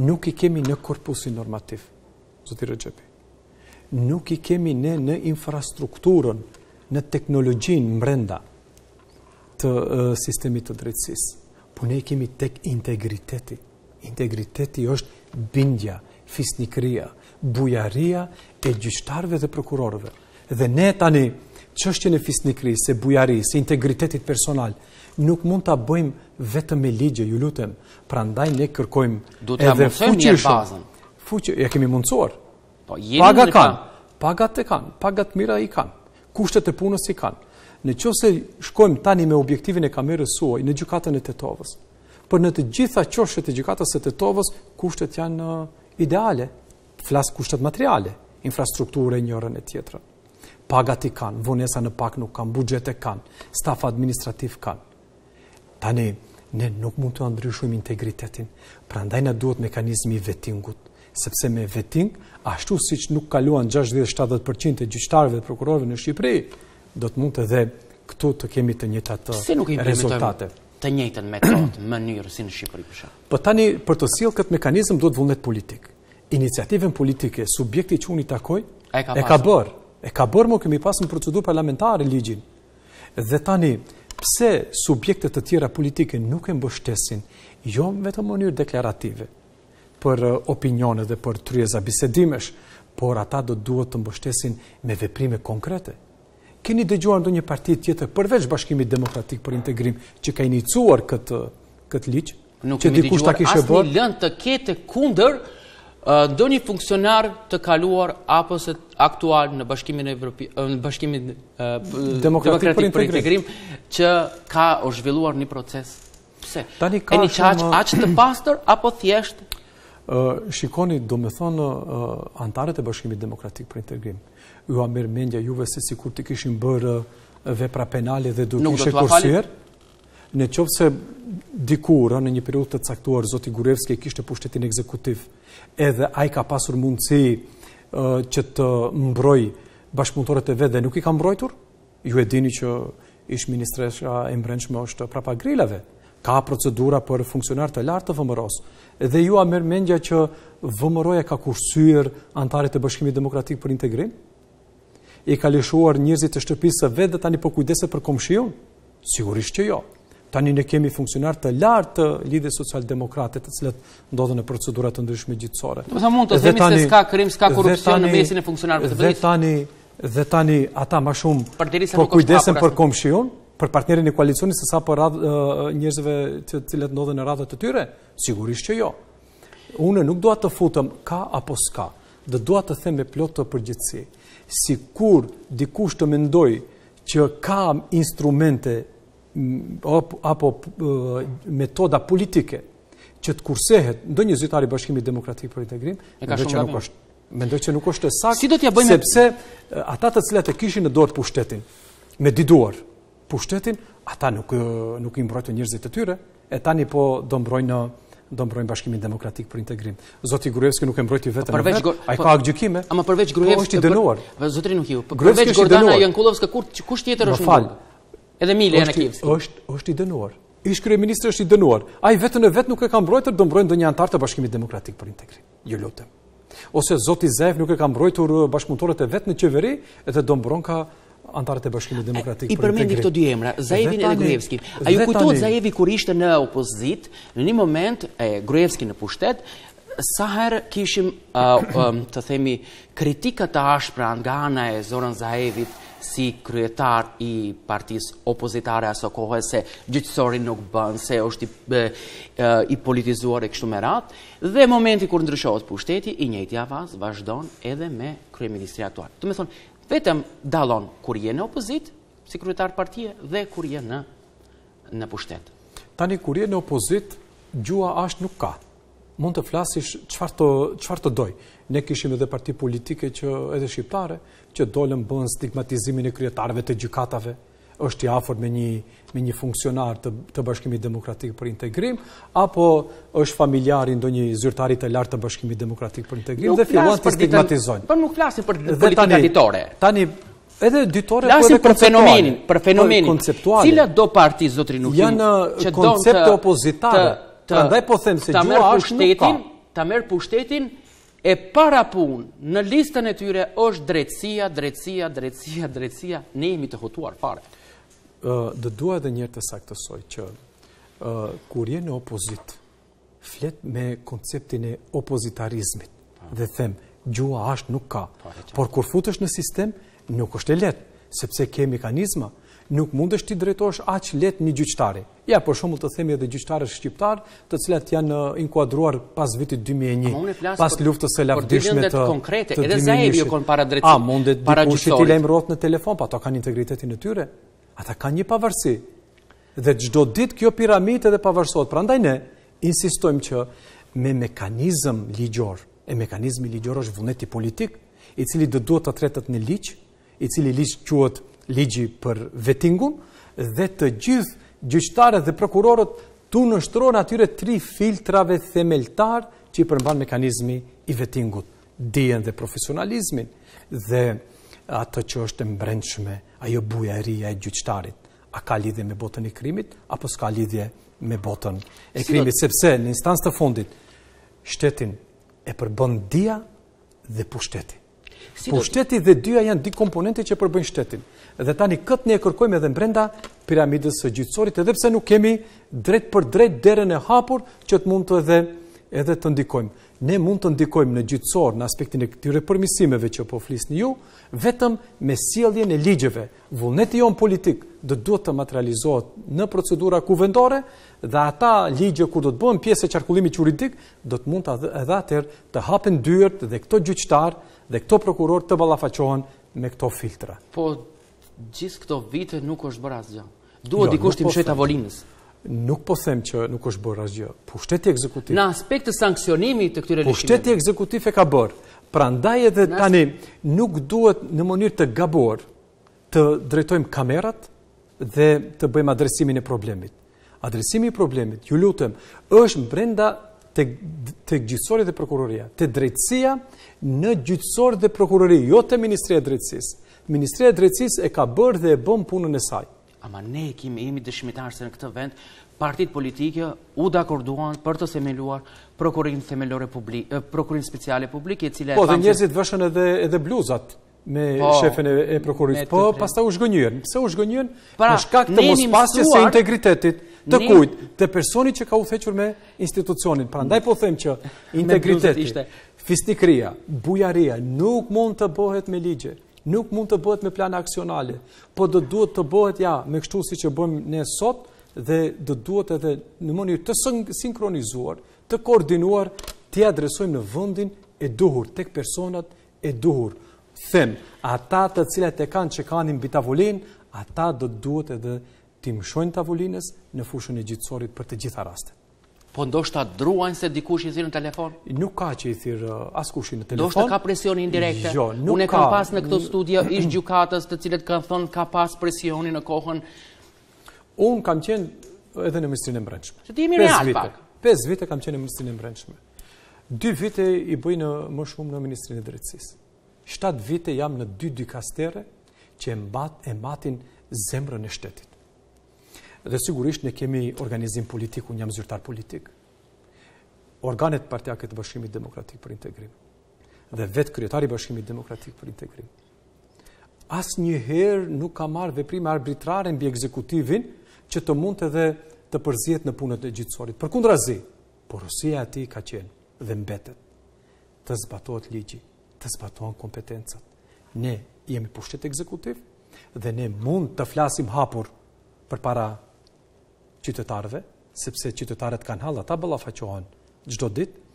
nuk i kemi në korpusin normativ. Zoti Rexhepi. Nuk i kemi ne në infrastrukturën, në teknologjinë mbrenda të sistemit të drejtësisë. Po ne i kemi tek integriteti. Integriteti është bindja, fisnikëria, bujaria e gjyqtarëve dhe prokurorëve. Dhe ne tani çështjen e fisnikërisë, së bujarisë, së integritetit personal, nuk mund ta bëjmë vetëm me ligje, ju lutem. Prandaj ne kërkojmë edhe fuqishëm. Fuqi ia kemi mundësuar. Po jemi paga kanë, pagat e kanë, pagat mira i kanë. Kushtet e punës i kanë. Në qoftë se shkojmë tani me objektivin e kamerës suaj në gjykatën e Tetovës, Por në të gjitha qoshet e gjykatës së Tetovës, kushtet janë uh, ideale. Flas kushtet materiale, infrastrukturë e njërën e tjetrën. Pagat i kanë, vonesa në pagë nuk kanë, buxhete kanë, staf administrativ kanë. Tani ne nuk mund t'ua ndryshojmë integritetin. Prandaj na duhet mekanizmi i vettingut, sepse me vetting, ashtu siç nuk kaluan 60-70% e gjyqtarëve dhe prokurorëve në Shqipëri, do të mund të dhe këtu të kemi të njëjtat rezultate. të njëjtën metodë, mënyrë si në Shqipëri për shkak. Po tani për të sjellë këtë mekanizëm duhet vullnet politik. Iniciativën politike subjekti që unë i takoj e ka, e ka bërë. E ka bërë më kemi pas në procedurë parlamentare ligjin. Dhe tani pse subjektet e tjera politike nuk e mbështesin jo vetëm në mënyrë deklarative për uh, opinione dhe për tryeza bisedimesh, por ata do duhet ta mbështesin me veprime konkrete. Keni dëgjuar ndonjë parti tjetër përveç Bashkimit Demokratik për Integrim që ka inicuar këtë këtë ligj? Nuk kemi dëgjuar asnjë lëndë të ketë kundër ndonjë funksionar të kaluar apo se aktual në bashkimin e Evropi, në bashkimin demokratik për integrim, që ka u zhvilluar një proces. Pse? Tani ka janë kaq aq të pastër apo thjesht? Shikoni, domethënë anëtarët e bashkimit demokratik për integrim. Jua merr mendja juve se sikur të kishin bërë vepra penale dhe do të ishin kursyer? Në qoftë se dikur, në një periudhë të caktuar, Zoti Gruevski e kishte pushtetin ekzekutiv, edhe ai ka pasur mundësi që të mbrojë bashkëpunëtorët e vet dhe nuk i ka mbrojtur, Ju e dini që ish-ministresha e Mbrendshme është prapa grilave. Ka procedura për funksionarë të lartë të VMRO-së. Dhe jua merr mendja që VMRO-ja ka kursyer anëtarët e bashkimit demokratik për integrim? I ka lëshuar njerëzit e shtëpisë së vet dhe tani po kujdeset për komshiun? Sigurisht që jo. Tani ne kemi funksionarë të lartë të Lidhjes Socialdemokrate, të cilët ndodhen në procedura të ndryshme gjyqësore. Do të mund të themi se s'ka krim, s'ka korrupsion në mesin e funksionarëve të policisë. Dhe tani dhe tani ata më shumë po kujdesen për komshiun, për partnerin e koalicionit se sa për radh njerëzve të cilët ndodhen në radhët e tyre, sigurisht që jo. Unë nuk dua të futem ka apo s'ka, dhe dua të them me plot përgjegjësi. Sikur dikush të mendojë që ka instrumente apo metoda politike që të kursehet ndonjë zyrtar i Bashkimit Demokratik për Integrim, e ka shumë nuk është. Mendoj që nuk është e saktë. Sepse ata të cilët e kishin në dorë pushtetin mendoj duart pushtetin, ata nuk nuk i mbrojtën njerëzit e tyre, e tani po do mbrojnë në do mbrojnë bashkimin demokratik për integrim. Zoti Gruevski nuk e mbrojti veten e vet, a i po- ka gjykime? Ama përveç Gruevski... Po është i dënuar. Zotri nuk ju. Përveç Gordana Jankulovska, kush tjetër është në Edhe Mile Janakieski. Është është i dënuar. Ish-kryeministri është i dënuar. Ai veten e vet nuk e ka mbrojtur, do mbrojë ndonjë anëtar të Bashkimit Demokratik për Integrim. Ju lutem. Ose zoti Zaev nuk e ka mbrojtur uh, bashkëpunëtorët e vet në qeveri, edhe do mbronka anëtarët e Bashkimit Demokratik për Integrim. I përmendi këto dy emra, Zaevin dhe Gruevskin. A ju kujtohet Zaevi kur ishte në opozitë, në një moment e Gruevski në pushtet, sa herë kishim të themi kritika të ashpra nga ana e Zoran Zaevit si kryetar i partisë opozitare aso kohë se gjyqësori nuk bën se është i, i politizuar e kështu me radhë dhe momenti kur ndryshohet pushteti i njëjti avaz vazhdon edhe me kryeministrin aktual. Domethënë vetëm dallon kur je në opozitë si kryetar partie dhe kur je në në pushtet. Tani kur je në opozitë gjoja asht nuk ka. Mund të flasish çfarë të çfarë të dojë. Ne kishim edhe parti politike që edhe shqiptare që dolën bënë stigmatizimin e kryetarëve të gjykatave, është i afërt me një me një funksionar të të Bashkimit Demokratik për Integrim apo është familjar i ndonjë zyrtari të lartë të Bashkimit Demokratik për Integrim dhe filluan t'i stigmatizojnë. Po nuk flasim për politikën ditore. Tani Edhe ditore po edhe për fenomenin, për fenomenin. Konceptuale. Cilado parti zotri nuk janë që do koncepte opozitare. Prandaj po them se gjua është pushtetin, ta merr pushtetin e para punë në listën e tyre është drejtësia, drejtësia, drejtësia, drejtësia, ne s'jemi të hutuar fare. Ë, do dua edhe një herë të saktësoj që ë kur je në opozitë, Flet me konceptin e opozitarizmit dhe them, gjoja asgjë nuk ka, po, por kur futesh në sistem, nuk është e lehtë, sepse ke mekanizma, nuk mundesh t'i drejtohesh aq lehtë një gjyqtari. Ja, për shembull të themi edhe gjyqtarët shqiptarë, të cilat janë uh, inkuadruar pas vitit 2001, pas luftës së lavdishme të konkrete, edhe za e vjë konë para drejtësisë, para gjyqtarit. A, mundet dikush që t'i lajmërohet në telefon, po ata kanë integritetin e tyre, ata kanë një pavarësi. Dhe çdo ditë kjo piramidë edhe pavarësohet. Prandaj ne insistojmë që me mekanizëm ligjor, e mekanizmi ligjor është vullneti politik, i cili do duhet të tretet në ligj, i cili ligj quhet ligji për vetingun, dhe të gjithë gjyqtarët dhe prokurorët t'u nënshtrohen atyre tri filtrave themeltar që i përmban mekanizmi i vetingut, dijen dhe profesionalizmin dhe atë që është e mbrendshme, ajo bujaria e gjyqtarit, A ka lidhje me botën e krimit, apo s'ka lidhje me botën e krimit, sepse në instancë të fundit, shtetin e përbën dija dhe pushteti. Pushteti dhe dija janë dy komponente që përbëjnë shtetin. Dhe tani këtë ne e kërkojmë edhe mbrenda piramidës së gjyqësorit, edhe pse nuk kemi drejtpërdrejt derën e hapur që të mund të edhe, edhe të ndikojmë. Ne mund të ndikojmë në gjyqësor në aspektin e këtyre përmirësimeve që po flisni ju, vetëm me sjelljen e ligjeve, Vullneti jonë politik do të duhet të materializohet në procedura kuvendore dhe ata ligje kur do të bëhen pjesë e qarkullimit juridik, do të mund të edhe atëherë të hapen dyert dhe këto gjyqtarë dhe këto prokurorë të ballafaqohen me këto filtra. Po gjithë këto vite nuk është bërë asgjë. Duhet jo, dikush t'i mëshojë tavolinës. Nuk po them që nuk është bërë asgjë. Pushteti ekzekutiv. Në aspekt të sanksionimit të këtyre lëshimeve. Pushteti ekzekutiv e ka bërë. Prandaj edhe tani nuk duhet në mënyrë të gabuar të drejtojmë kamerat dhe të bëjmë adresimin e problemit. Adresimi i problemit, ju lutem, është mbrenda te, te gjyqësori dhe prokuroria, te drejtësia në gjyqësor dhe prokurori, jo te Ministria e Drejtësisë. Ministria e Drejtësisë e ka bërë dhe e bën punën e saj. Ama ne kemi jemi dëshmitarë se në këtë vend partitë politike u dakorduan për të themeluar prokurorin themelore publik, prokurorin speciale publik, e cila e... Po, dhe njerëzit veshën edhe edhe bluzat me po, shefen e, e prokurorisë. Po, pastaj u zhgënjyen. Pse u zhgënjyen? Pra, për shkak të mospasjes së integritetit të kujt, të personit që ka udhëhequr me institucionin. Prandaj po them që integriteti ishte Fisnikëria, bujaria nuk mund të bëhet me ligje, nuk mund të bëhet me plan aksionale, po do duhet të bëhet ja me kështu si që bëjmë ne sot dhe do duhet edhe në mënyrë të sinkronizuar, të koordinuar, të adresojmë në vëndin e duhur, tek personat e duhur. Them, ata të cilat e kanë që kanë mbi tavolin, ata do duhet edhe të imshojnë tavolinës në fushën e gjithësorit për të gjitha rastet. Po ndoshta druajnë se dikush i thirr në telefon? Nuk ka që i thirr uh, askushi në telefon. Ndoshta ka presione indirekte. Jo, nuk Unë kam pas në këtë studio ish gjykatës të cilët kanë thënë ka pas presione në kohën. Unë kam qenë edhe në Ministrinë e Brendshme. Që të jemi real pak. 5 vite kam qenë në Ministrinë e Brendshme. 2 vite i bëj më shumë në Ministrinë e Drejtësisë. 7 vite jam në dy dikastere që e mbat e mbatin zemrën e shtetit. Dhe sigurisht ne kemi organizim politik, unë jam zyrtar politik. Organet partiake të Bashkimit Demokratik për Integrim dhe vetë kryetari i Bashkimit Demokratik për Integrim. Asnjëherë nuk ka marrë veprime arbitrare mbi ekzekutivin që të mundet edhe të përzihet në punët e gjyqësorit. Përkundrazi, porosia e tij ka qenë dhe mbetet. Të zbatohet ligji, të zbatohen kompetencat. Ne jemi pushtet ekzekutiv, dhe ne mund të flasim hapur përpara qytetarëve, sepse qytetarët kanë halle, ata ballafaqohen çdo ditë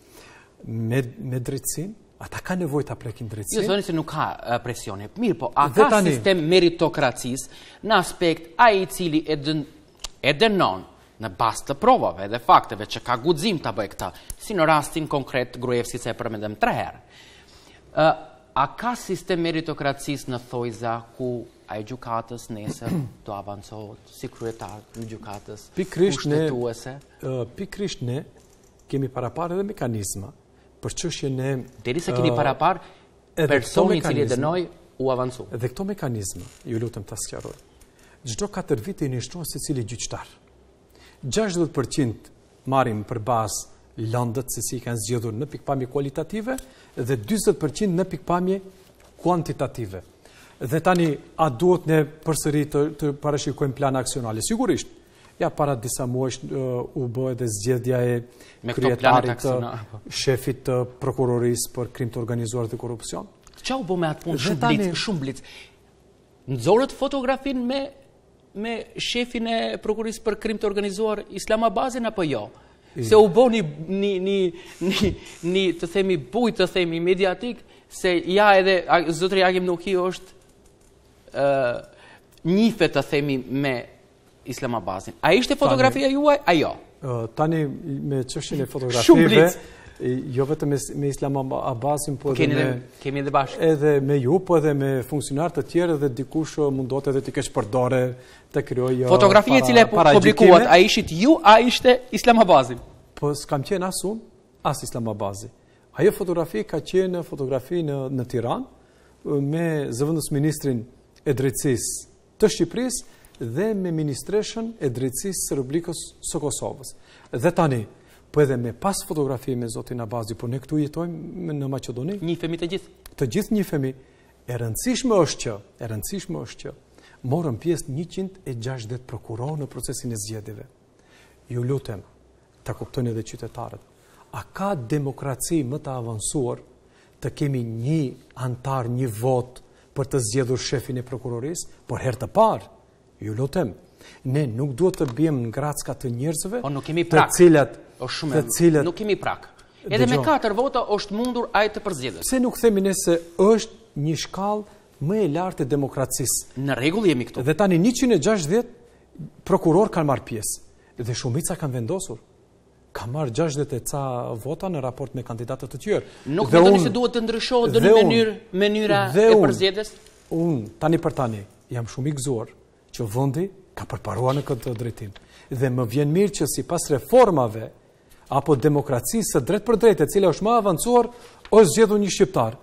me, me drejtësinë, ata kanë nevojë ta prekin drejtësinë. Ju thoni se nuk ka presione, mirëpo, a ka sistem i meritokracisë në aspekt ai i cili e, dën, e dënon në bazë të provave dhe fakteve që ka guxim ta bëjë këtë, si në rastin konkret Gruevski se e përmendëm tre herë. A ka sistem i meritokracisë në thonjëza ku ai gjykatës nesër të avancohet si kryetar i Gjykatës Kushtetuese? Pikërisht ne kemi paraparë edhe mekanizma për çështje në... Derisa keni paraparë personi i cili e dënoi u avancu. Edhe këto mekanizma, ju lutem ta sqaroj, çdo katër vite i nënshtrohet secili gjyqtar. gjashtëdhjetë për qind marrim për bazë lëndët se si i kanë zgjidhur në pikëpamje kualitative dhe njëzet për qind në pikëpamje kuantitative. Dhe tani, a duhet ne përsëri të, të parashikojmë plane aksionale? Sigurisht, ja para disa muajsh u bë edhe zgjedhja e kryetarit të po. shefit të prokurorisë për krim të organizuar dhe korrupsion. Çka u bë me atë punë shumë blic, shumë blic. Nxorët fotografinë me me shefin e prokurorisë për krim të organizuar Islam Abazin apo jo? Se u bo një, një, një, një, një të themi bujë të themi mediatik, se ja edhe zotri Agim Nuhiu është uh, njihet të themi me Islam Abazin. A ishte fotografia juaj? A jo? Tani me çështjen e fotografive, jo vetëm me Islam Abazin, po, po edhe me... Kemi edhe bashkë. Edhe me ju, po edhe me funksionarë të tjerë dhe dikush uh, mundet edhe t'i keqpërdorë të krijojë... Uh, Fotografinë të cilën e publikuat, a ishit ju, a ishte Islam Abazi? Po s'kam qenë as unë, as Islam Abazi. Ajo fotografi ka qenë fotografi në Tiranë, uh, me zëvendësministrin e drejtësisë të Shqipërisë dhe me ministreshën e drejtësisë së Republikës së Kosovës. Dhe tani, po edhe me pas fotografi me zotin Abazi, po ne këtu jetojmë në Maqedoni. Njifemi të gjithë. Të gjithë njifemi. E rëndësishme është që, e rëndësishme është që, morën pjesë 160 prokurorë në procesin e zgjedhjeve. Ju lutem, ta kuptojnë edhe qytetarët. A ka demokraci më të avansuar të kemi një anëtar, një votë për të zgjedhur shefin e prokurorisë, për herë të parë, ju lutem, ne nuk duhet të biem në gracka të njerëzve, po, të cilët, të cilët, nuk kemi prag. Edhe me katër vota është mundur ai të përzgjidhet. Pse nuk themi ne se është një shkallë më e lartë e demokracisë. Në rregull jemi këtu. Dhe tani 160 prokurorë kanë marrë pjesë dhe shumica kanë vendosur ka marrë 60 e ca vota në raport me kandidatët e tjerë. Nuk e mendoni se duhet të ndryshohet në një mënyrë mënyra e përzgjedhjes? Unë tani për tani jam shumë i gëzuar që vendi ka përparuar në këtë drejtim. Dhe më vjen mirë që sipas reformave apo demokracisë së drejtpërdrejtë, e cila është më e avancuar, është zgjedhur një shqiptar.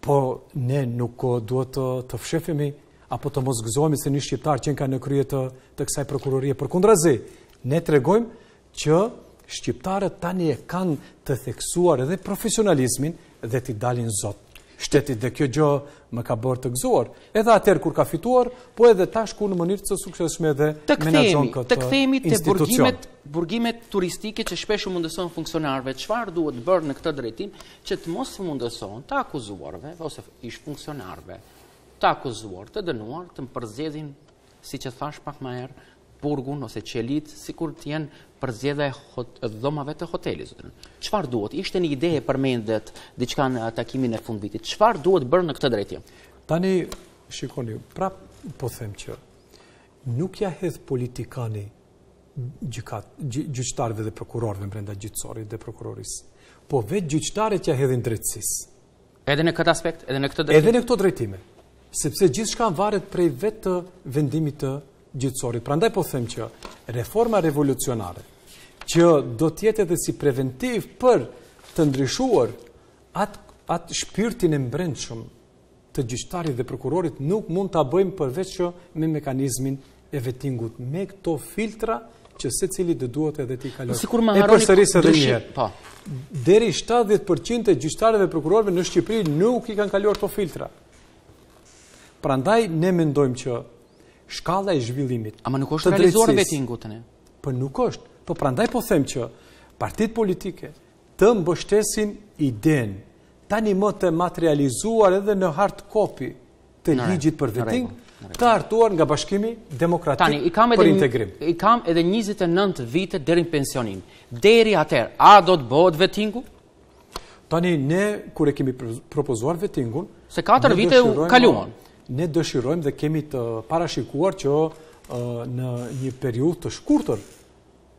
Po ne nuk duhet të fshifemi apo të mos gëzohemi se një shqiptar qenka në krye të, të kësaj prokurorie. Përkundrazi, ne tregojmë që shqiptarët tani e kanë të theksuar edhe profesionalizmin dhe t'i dalin zot shtetit dhe kjo gjë më ka bërë të gëzuar. Edhe atëherë kur ka fituar, po edhe tash kur në mënyrë të suksesshme e menaxhon këtë institucion. Të kthehemi te burgimet, burgimet turistike që shpesh u mundësohen funksionarëve, çfarë duhet bërë në këtë drejtim, që të mos i mundëson të akuzuarve ose ish funksionarve të akuzuar, të dënuar, të përzgjedhin, siç thashë pak ma herët, burgun ose qelitë, sikur të jenë përzgjedhje e dhomave të hotelit. Qëfar duhet? Ishte një ide e përmendët diçka në takimin e fundvitit. Çfarë duhet bërë në këtë drejtim? Tani, shikoni, pra po them që nuk ia hedh politikani gjykat, gjyqtarëve dhe prokurorëve mbrenda gjyqësorit dhe prokurorisë. Po vetë gjyqtarët që ia hedhin drejtësisë. Edhe në këtë aspekt, edhe në këtë drejtim. Edhe në këto drejtime. Sepse gjithçka varet prej vetë vendimit të gjyqësorit. Prandaj po them që reforma revolucionare që do të jetë edhe si preventiv për të ndryshuar atë atë shpirtin e mbrendshëm të gjyqtarit dhe prokurorit nuk mund ta bëjmë përveçse me mekanizmin e vetingut, me këto filtra që secili do duhet edhe t'i kalojë. Sikur më haroni... E përsëris edhe një herë. Po. Deri 70% e gjyqtarëve dhe prokurorëve në Shqipëri nuk i kanë kaluar këto filtra. Prandaj, ne mendojmë që shkalla e zhvillimit... Ama nuk është realizuar vetingu te ne? Po nuk është. Po prandaj po them që partitë politike, të mbështesin idenë, tani më të materializuar edhe në hard copy të ligjit për vetting, të hartuar nga Bashkimi Demokratik për Integrim. I kam edhe 29 vite deri në pensionim. Deri atëherë, a do të bëhet vettingu? Tani ne kur e kemi propozuar vettingun, se 4 vite kaluan. Ne dëshirojmë dhe kemi të parashikuar që në një periudhë të shkurtër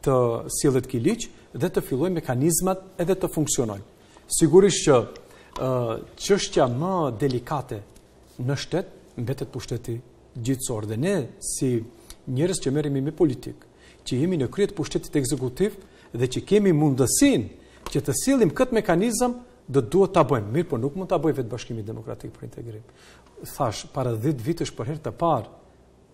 të sillet ky ligj dhe të fillojnë mekanizmat edhe të funksionojnë. Sigurisht që çështja më delikate në shtet mbetet pushteti gjyqësor dhe ne si njerëz që merremi me politikë, që jemi në krye të pushtetit ekzekutiv dhe që kemi mundësinë që të sjellim këtë mekanizëm do duhet ta bëjmë. Mirëpo nuk mund ta bëjë vetë Bashkimi Demokratik për Integrim. Thashë para 10 vitesh për herë të parë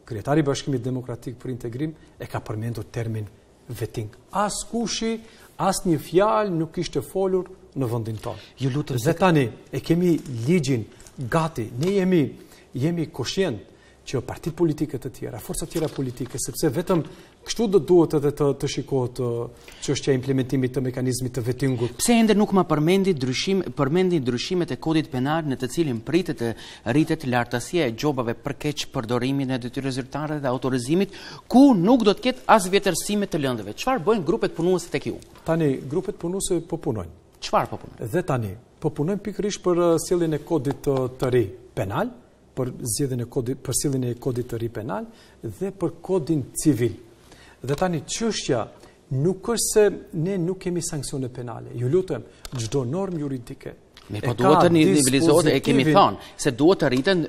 Kryetari i Bashkimit Demokratik për Integrim e ka përmendur termin vetting. Askushi, asnjë fjalë nuk kishte folur në vendin tonë. Ju lutem se tani e kemi ligjin gati. Ne jemi jemi koshient që partitë politike të tjera, forcat tjera politike, sepse vetëm Kështu do duhet edhe të, të shikohet çështja e implementimit të mekanizmit të vetingut. Pse ende nuk më përmendi ndryshimet e kodit penal në të cilin pritet të rritet lartësia e gjobave për keqpërdorimin e detyrës zyrtare dhe autorizimit, ku nuk do të ketë as vjetërsime të lëndëve. Çfarë bëjnë grupet punuese tek ju? Tani grupet punuese po punojnë. Çfarë po punojnë? Dhe tani po punojnë pikërisht për sjelljen e kodit të, të ri penal, për zgjedhjen e kodit, për sjelljen e kodit të ri penal dhe për kodin civil. Dhe tani çështja nuk është se ne nuk kemi sanksione penale. Ju lutem, çdo normë juridike Mirëpo duhet të nivelizohet e kemi thonë, se duhet të rritet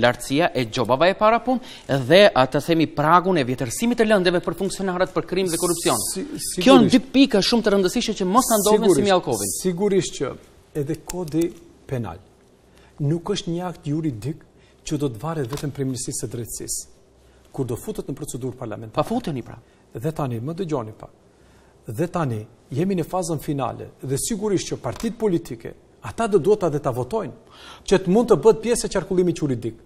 lartësia e gjobave e paraparë dhe të themi pragun e vjetërsimit të lëndeve për funksionarët për krim dhe korrupsion. Kjo janë dy pika shumë të rëndësishme që mos të ndodhin si Mijallkovin. Sigurisht që edhe kodi penal, Nuk është një akt juridik që do të varet vetëm prej Ministrisë së Drejtësisë. Kur do futet në procedurë parlamentare. Po futeni pra. Dhe tani më dëgjoni pa. Dhe tani jemi në fazën finale dhe sigurisht që partitë politike, ata do duhet ta dhe ta votojnë që të mund të bëhet pjesë e qarkullimit juridik.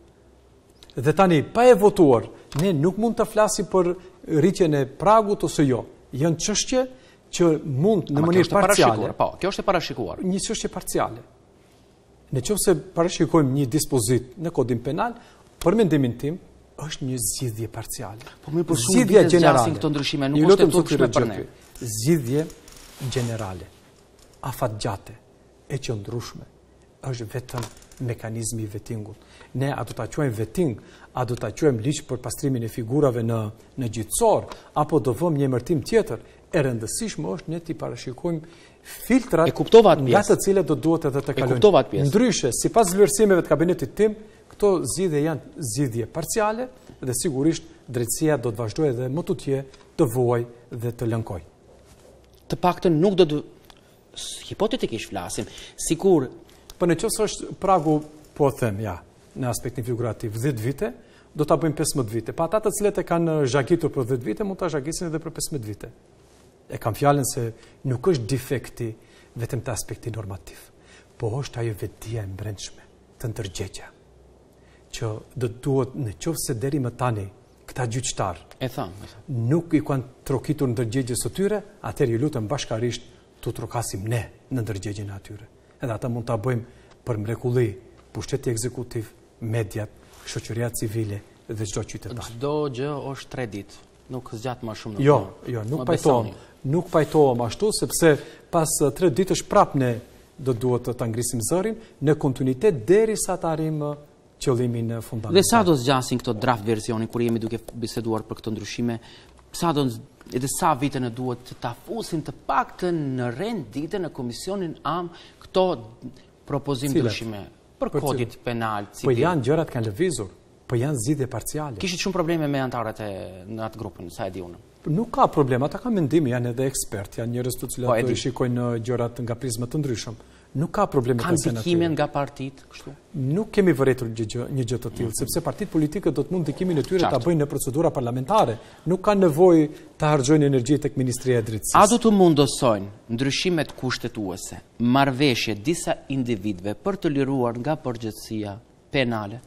Dhe tani pa e votuar, ne nuk mund të flasim për rritjen e pragut ose jo. Janë çështje që mund në mënyrë parciale. Po, kjo është e parashikuar. Një çështje parciale. Në qoftë se parashikojmë një dispozitë në kodin penal, për mendimin tim, është një zgjidhje parciale. Po më për shumë zgjidhje gjenerale. Këto ndryshime nuk është e turpshme për ne. Zgjidhje gjenerale, afatgjate, e qëndrueshme, është vetëm mekanizmi i vetingut. Ne a do ta quajmë veting, a do ta quajmë ligj për pastrimin e figurave në, në gjyqësor, apo do vëmë një emërtim tjetër, e rëndësishme është ne t'i parashikojmë filtrat e kuptova atë pjesë. Nga të cilët do të duhet edhe të kalojnë. E kuptova atë pjesë. Ndryshe, sipas vlerësimeve të kabinetit tim, këto zgjidhje janë zgjidhje parciale dhe sigurisht drejtësia do të vazhdojë edhe më tutje të vuajë dhe të lëngojë. Të paktën nuk do të Hipotetikisht flasim, sikur... Po në qoftë se është pragu, po them, ja, në aspektin figurativ, 10 vite, do ta bëjmë 15 vite. Po ata të cilët e kanë zhagitur për 10 vite, mund ta zhagisin edhe për 15 vite. E kam fjalën se nuk është defekti vetëm te aspekti normativ, po është ajo vetëdija e mbrendshme, te ndërgjegja, që do të duhet në qoftë se deri më tani, këta gjyqtarë. E thamë, e thamë. Nuk i kanë trokitur ndërgjegjes së tyre, atëherë ju lutem bashkërisht t'u trokasim ne në ndërgjegjen e atyre. Edhe atë mund ta bëjmë për mrekulli, pushteti ekzekutiv, mediat, shoqëria civile dhe çdo qytetar. Çdo gjë është tre ditë, nuk zgjat ma shumë në jo, përë. Jo, jo, nuk pajtohem, nuk pajtohem ashtu, sepse pas eh, tre ditësh prapë ne do duhet ta ngrisim zërin, në kontinuitet derisa ta arrim eh, qëllimin fundamental. Dhe sa do zgjasin këto draft versioni kur jemi duke biseduar për këto ndryshime? Sa do edhe sa vite ne duhet të ta fusim të paktën në rend dite në komisionin amë këto propozim ndryshime për kodin penal, po civil. Po janë gjërat kanë lëvizur, po janë zgjidhje parciale. Kishit shumë probleme me anëtarët e në atë grupën, sa e di unë. Nuk ka problem, ata kanë mendim, janë edhe ekspertë, janë njerëz të cilët po i shikojnë gjërat nga prizma të ndryshëm. Nuk ka problem të senatë. Ka ndikime nga partitë, kështu? Nuk kemi vërejtur një gjë, një gjë të tillë, mhm. sepse partitë politike do të mund ndikimin e tyre ta bëjnë në procedura parlamentare. Nuk kanë nevojë ta harxhojnë energji tek Ministria e Drejtësisë. A do të mundësojnë ndryshimet kushtetuese, marrëveshje disa individëve për t'u liruar nga përgjegjësia penale?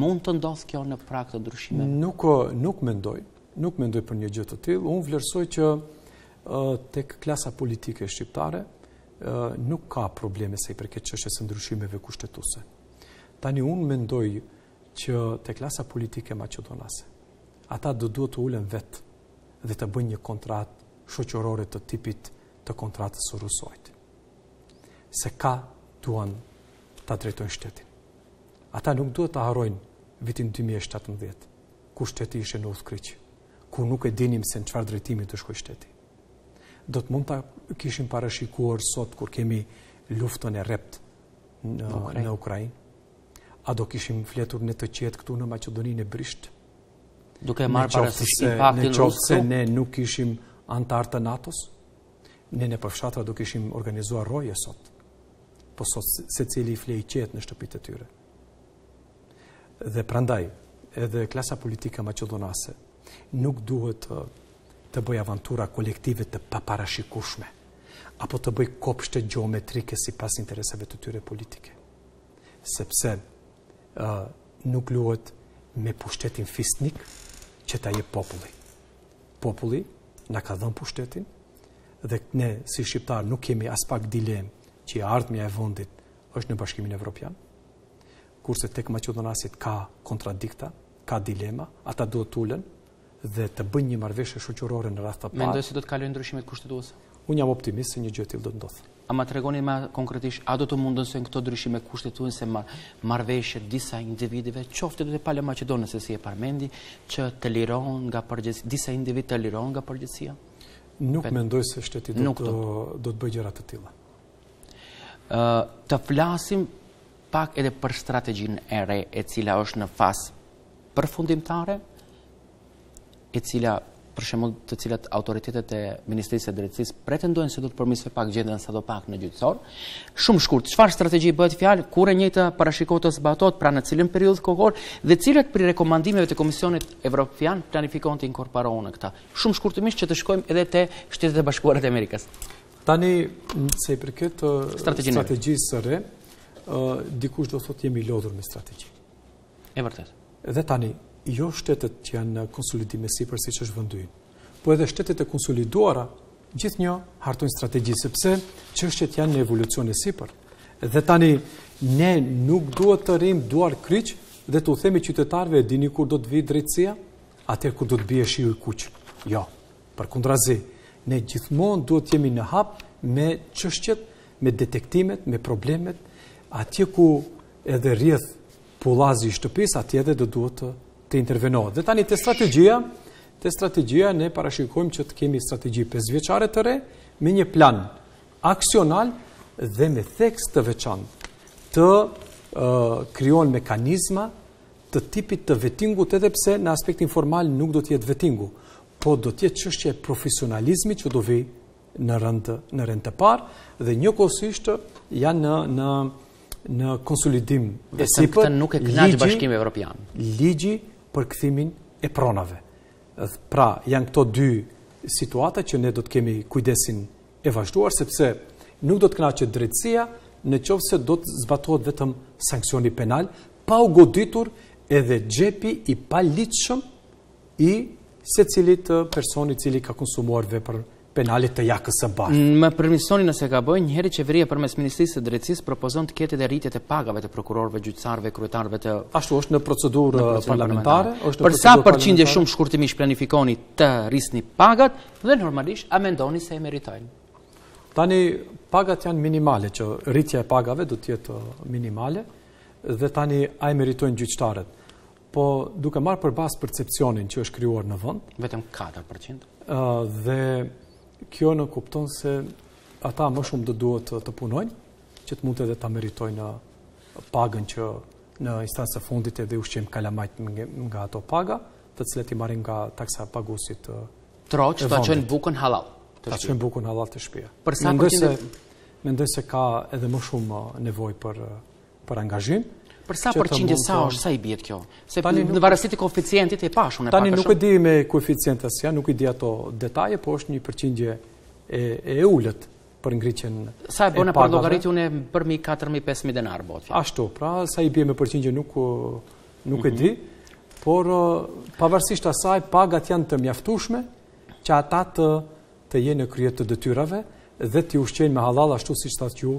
Mund të ndodhë kjo në prag të ndryshime? Nuk, nuk mendoj, nuk mendoj për një gjë të tillë. Unë vlerësoj që tek klasa politike shqiptare nuk ka probleme sa i përket çështjes së ndryshimeve kushtetuese. Tani unë mendoj që tek klasa politike maqedonase ata do duhet të ulen vetë dhe të bëjnë një kontratë shoqërore të tipit të kontratës së Rusoit. Se kah duan ta drejtojnë shtetin. Ata nuk duhet ta harrojnë vitin dy mijë e shtatëmbëdhjetë, kur shteti ishte në udhëkryq, kur nuk e dinim se në çfarë drejtimi do shkojë shteti. Do të mund ta kishim parashikuar sot kur kemi luftën e rreptë në në Ukrainë? A do kishim fjetur ne të qetë këtu në Maqedoninë e brishtë? Duke marrë parasysh impaktin rus. Në qoftë se ne nuk ishim anëtarë të NATO-s, ne nëpër fshatra do kishim organizuar roje sot. Po sot secili fle i qetë në shtëpitë e tyre. Dhe prandaj edhe klasa politike maqedonase nuk duhet të të bëjë avantura kolektive të paparashikueshme apo të bëjë kopshte gjeometrike sipas interesave të tyre politike. Sepse ë uh, nuk luhet me pushtetin fisnik që ta jep populli. populli na ka dhënë pushtetin dhe ne si shqiptarë nuk kemi aspak dilemë që e ardhmja e vendit është në Bashkimin Evropian. Kurse tek maqedonasit ka kontradikta, ka dilema, ata duhet të ulen dhe të bëjnë një marrëveshje shoqërore në radhë të parë. Mendoni se do të kalojnë ndryshimet kushtetuese? Unë jam optimist se një gjë e tillë do të ndodhë. Ama tregoni më konkretisht, a do të mundësojnë këto ndryshime kushtetuese marrëveshje disa individëve, qoftë edhe pala maqedonase si e përmendët, që të lirohen nga përgjegjësia, disa individë të lirohen nga përgjegjësia? Nuk mendoj se shteti do të bëjë gjëra të tilla. Të flasim pak edhe për strategjinë e re e cila është në fazë përfundimtare, e cila përmes së cilës autoritetet e Ministrisë së Drejtësisë pretendojnë se do të përmirësojë pak gjendjen sadopak në gjyqësor. Shumë shkurt, çfarë strategji bëhet fjalë, kur e njëjta parashikohet të zbatohet, pra në cilën periudhë kohore dhe cilat prej rekomandimeve të Komisionit Evropian planifikohen të inkorporohen në këtë. Shumë shkurtimisht që të shkojmë edhe te Shtetet e Bashkuara të Amerikës. Tani sa i përket uh, strategjisë së re, uh, dikush do thotë jemi lodhur me strategji. E vërtetë. Dhe tani, jo shtetet që janë në konsolidim e sipër siç është vendi ynë, po edhe shtetet e konsoliduara gjithnjë hartojnë strategji sepse çështjet janë në evolucion e sipër. Dhe tani ne nuk duhet të rrim duarkryq dhe t'u themi qytetarëve e dini kur do të vijë drejtësia, atëherë kur do të bie shiu i kuq. Jo. Përkundrazi, ne gjithmonë duhet të jemi në hap me çështjet, me detektimet, me problemet, atje ku edhe rrjedh pullazi i shtëpisë atje dhe do duhet të të intervenohet. Dhe tani te strategjia, te strategjia ne parashikojmë që të kemi strategji pesëvjeçare të re me një plan aksional dhe me theks të veçantë të krijohen mekanizma të tipit të vetingut edhe pse në aspektin formal nuk do të jetë vetingu, po do të jetë çështje e profesionalizmit që do vijë në rend në rend të parë dhe njëkohësisht janë në në në konsolidim e sipër nuk e kënaq Bashkimin Evropian. Ligji për kthimin e pronave. Pra, janë këto dy situata që ne do të kemi kujdesin e vazhduar sepse nuk do të kënaqet drejtësia në qoftë se do të zbatohet vetëm sanksioni penal pa u goditur edhe xhepi i paligjshëm i secilit personi i cili ka konsumuar vepër penale të jakës së bardhë. Mm, më përmirësoni nëse gaboj, njëheri qeveria përmes Ministrisë së Drejtësisë propozon të ketë edhe rritje të pagave të prokurorëve, gjyqtarëve, kryetarve të... Ashtu është në procedurë parlamentare? Për sa përqindje shumë shkurtimisht planifikoni të rrisni pagat dhe normalisht a mendoni se e meritojnë? Tani, pagat janë minimale, që rritja e pagave do të jetë uh, minimale, dhe tani a e meritojnë gjyqtarët. Po duke marrë për bazë perceptimin që është krijuar në vend, vetëm 4%. Ëh dhe kjo nënkupton se ata më shumë do duhet të, të punojnë që të mund edhe ta meritojnë pagën që në instancë të fundit edhe i ushqejnë kalamajt nga ato paga, të cilat i marrin nga taksapaguesit të Troç, ta çojnë bukën hallall. Ta çojnë bukën hallall te shpia. Mendoj se, mendoj se ka edhe më shumë nevojë për për angazhim. Për sa përqindje sa është, sa i bie kjo? Se tani, në varësi të koeficientit e pashun e pak a shumë. Tani nuk e di me koeficient as, nuk i di ato detaje, po është një përqindje e, e ulët për ngritjen e pagave. Sa e bëra përllogarinë unë për 4.000-5.000 denarë botja? Ashtu, pra sa i bie me përqindje nuk, nuk e mhm. di, por pavarësisht asaj pagat janë të mjaftushme që ata të, të jenë në krye të detyrave dhe t'i ushqejnë me hallall ashtu siç thatë ju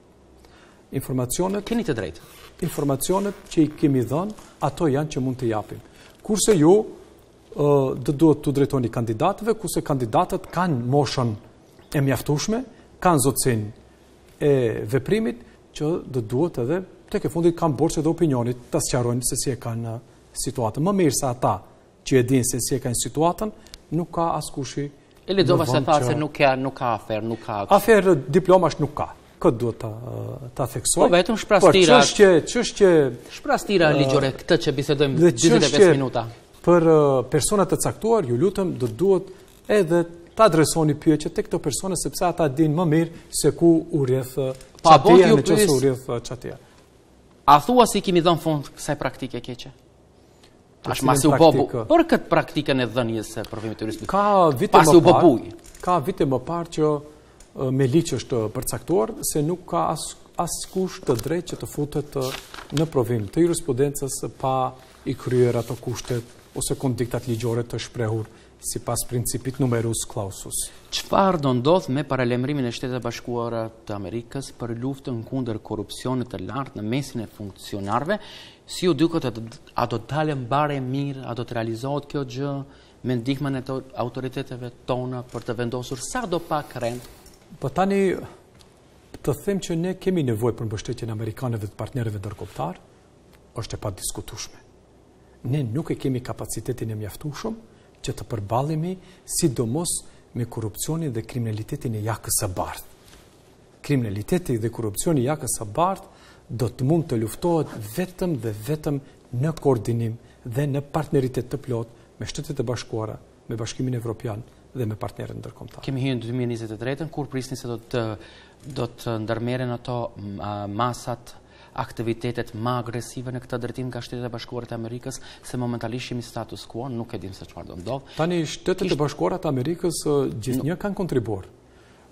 Informacionet... Keni të drejtë. Informacionet që i kemi dhënë, ato janë që mund të japim. Kurse ju, do duhet t'u drejtoheni kandidatëve, kurse kandidatët kanë moshën e mjaftushme, kanë zotësinë e veprimit, që do duhet edhe, tekefundit kanë borxh edhe opinionit, ta sqarojnë se si e kanë situatën. Më mirë se ata që e dinë se si e kanë situatën, nuk ka askush... E lexova se tha se nuk ka, nuk ka aferë, nuk ka... Aferë diplomash nuk ka. Këtë duhet të, të theksoj. Po vetëm zbrazëtira... Por çështje, çështje... Zbrazëtira uh, ligjore këtë që bisedojmë 25 minuta. Për persona të caktuar, ju lutem, do duhet edhe të adresoni pyetje te këto persona, sepse ata dinë më mirë se ku u rrjedh çatia, në qoftë se u rrjedh çatia. A thua s'i kemi dhënë fund kësaj praktike të keqe? Të cilën pasi u bobu për këtë praktikën e dhënies së provimit të jurisprudencës. Ka vite pasi më parë. Pasi Ka vite më parë që me ligj është përcaktuar se nuk ka askush të drejtë që të futet në provim të jurisprudencës pa i kryer ato kushtet ose konditat ligjore të shprehur sipas principit numerus clausus. Çfarë do ndodhë me paralajmërimin e Shteteve të Bashkuara të Amerikës për luftën kundër korrupsionit të lartë në mesin e funksionarëve? Si ju duket a do të dalë mbarë e mirë, a do të realizohet kjo gjë me ndihmën e autoriteteve tona për të vendosur sadopak rend? Po tani të them që ne kemi nevojë për mbështetjen e amerikanëve dhe të partnerëve ndërkombëtarë, është e padiskutueshme. Ne nuk e kemi kapacitetin e mjaftueshëm që të përballemi sidomos me korrupsionin dhe kriminalitetin e jakës së bardhë. Kriminaliteti dhe korrupsioni i jakës së bardhë do të mund të luftohet vetëm dhe vetëm në koordinim dhe në partneritet të plotë me Shtetet e Bashkuara, me Bashkimin Evropian dhe me partnerët ndërkombëtarë. Kemi hyrë në 2023-ën kur prisni se do të do të ndërmerren ato masat aktivitetet më agresive në këtë drejtim nga Shtetet e Bashkuara të Amerikës, se momentalisht jemi status quo, nuk e dimë se çfarë do ndodhë. Tani Shtetet e Bashkuara të Amerikës gjithnjë kanë kontribuar.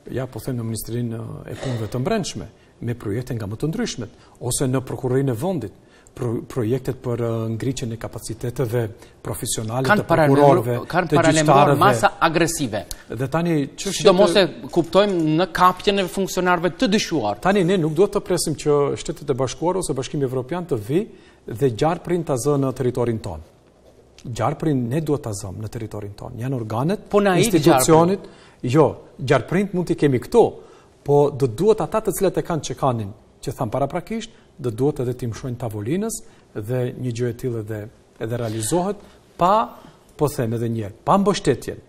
Ja po them në Ministrinë e Punëve të Brendshme, me projekte nga më të ndryshmet, ose në prokurorinë e vendit, projektet për ngritjen e kapaciteteve profesionale të prokurorëve, kanë paralajmëruar masa agresive. Dhe tani çështja do mos e kuptojmë në kapjen e funksionarëve të dyshuar. Tani ne nuk duhet të presim që Shtetet e Bashkuara ose Bashkimi Evropian të vijë dhe gjarprin ta zë në territorin tonë. Gjarprin ne duhet ta zëm në territorin tonë. Janë organet po institucionet. Jo, gjarprin mund t'i kemi këtu, po do të duhet ata të cilët e kanë çekanin që thamë paraprakisht, do duhet edhe të mshojnë tavolinës dhe një gjë e tillë edhe edhe realizohet pa, po them edhe njëherë, pa mbështetjen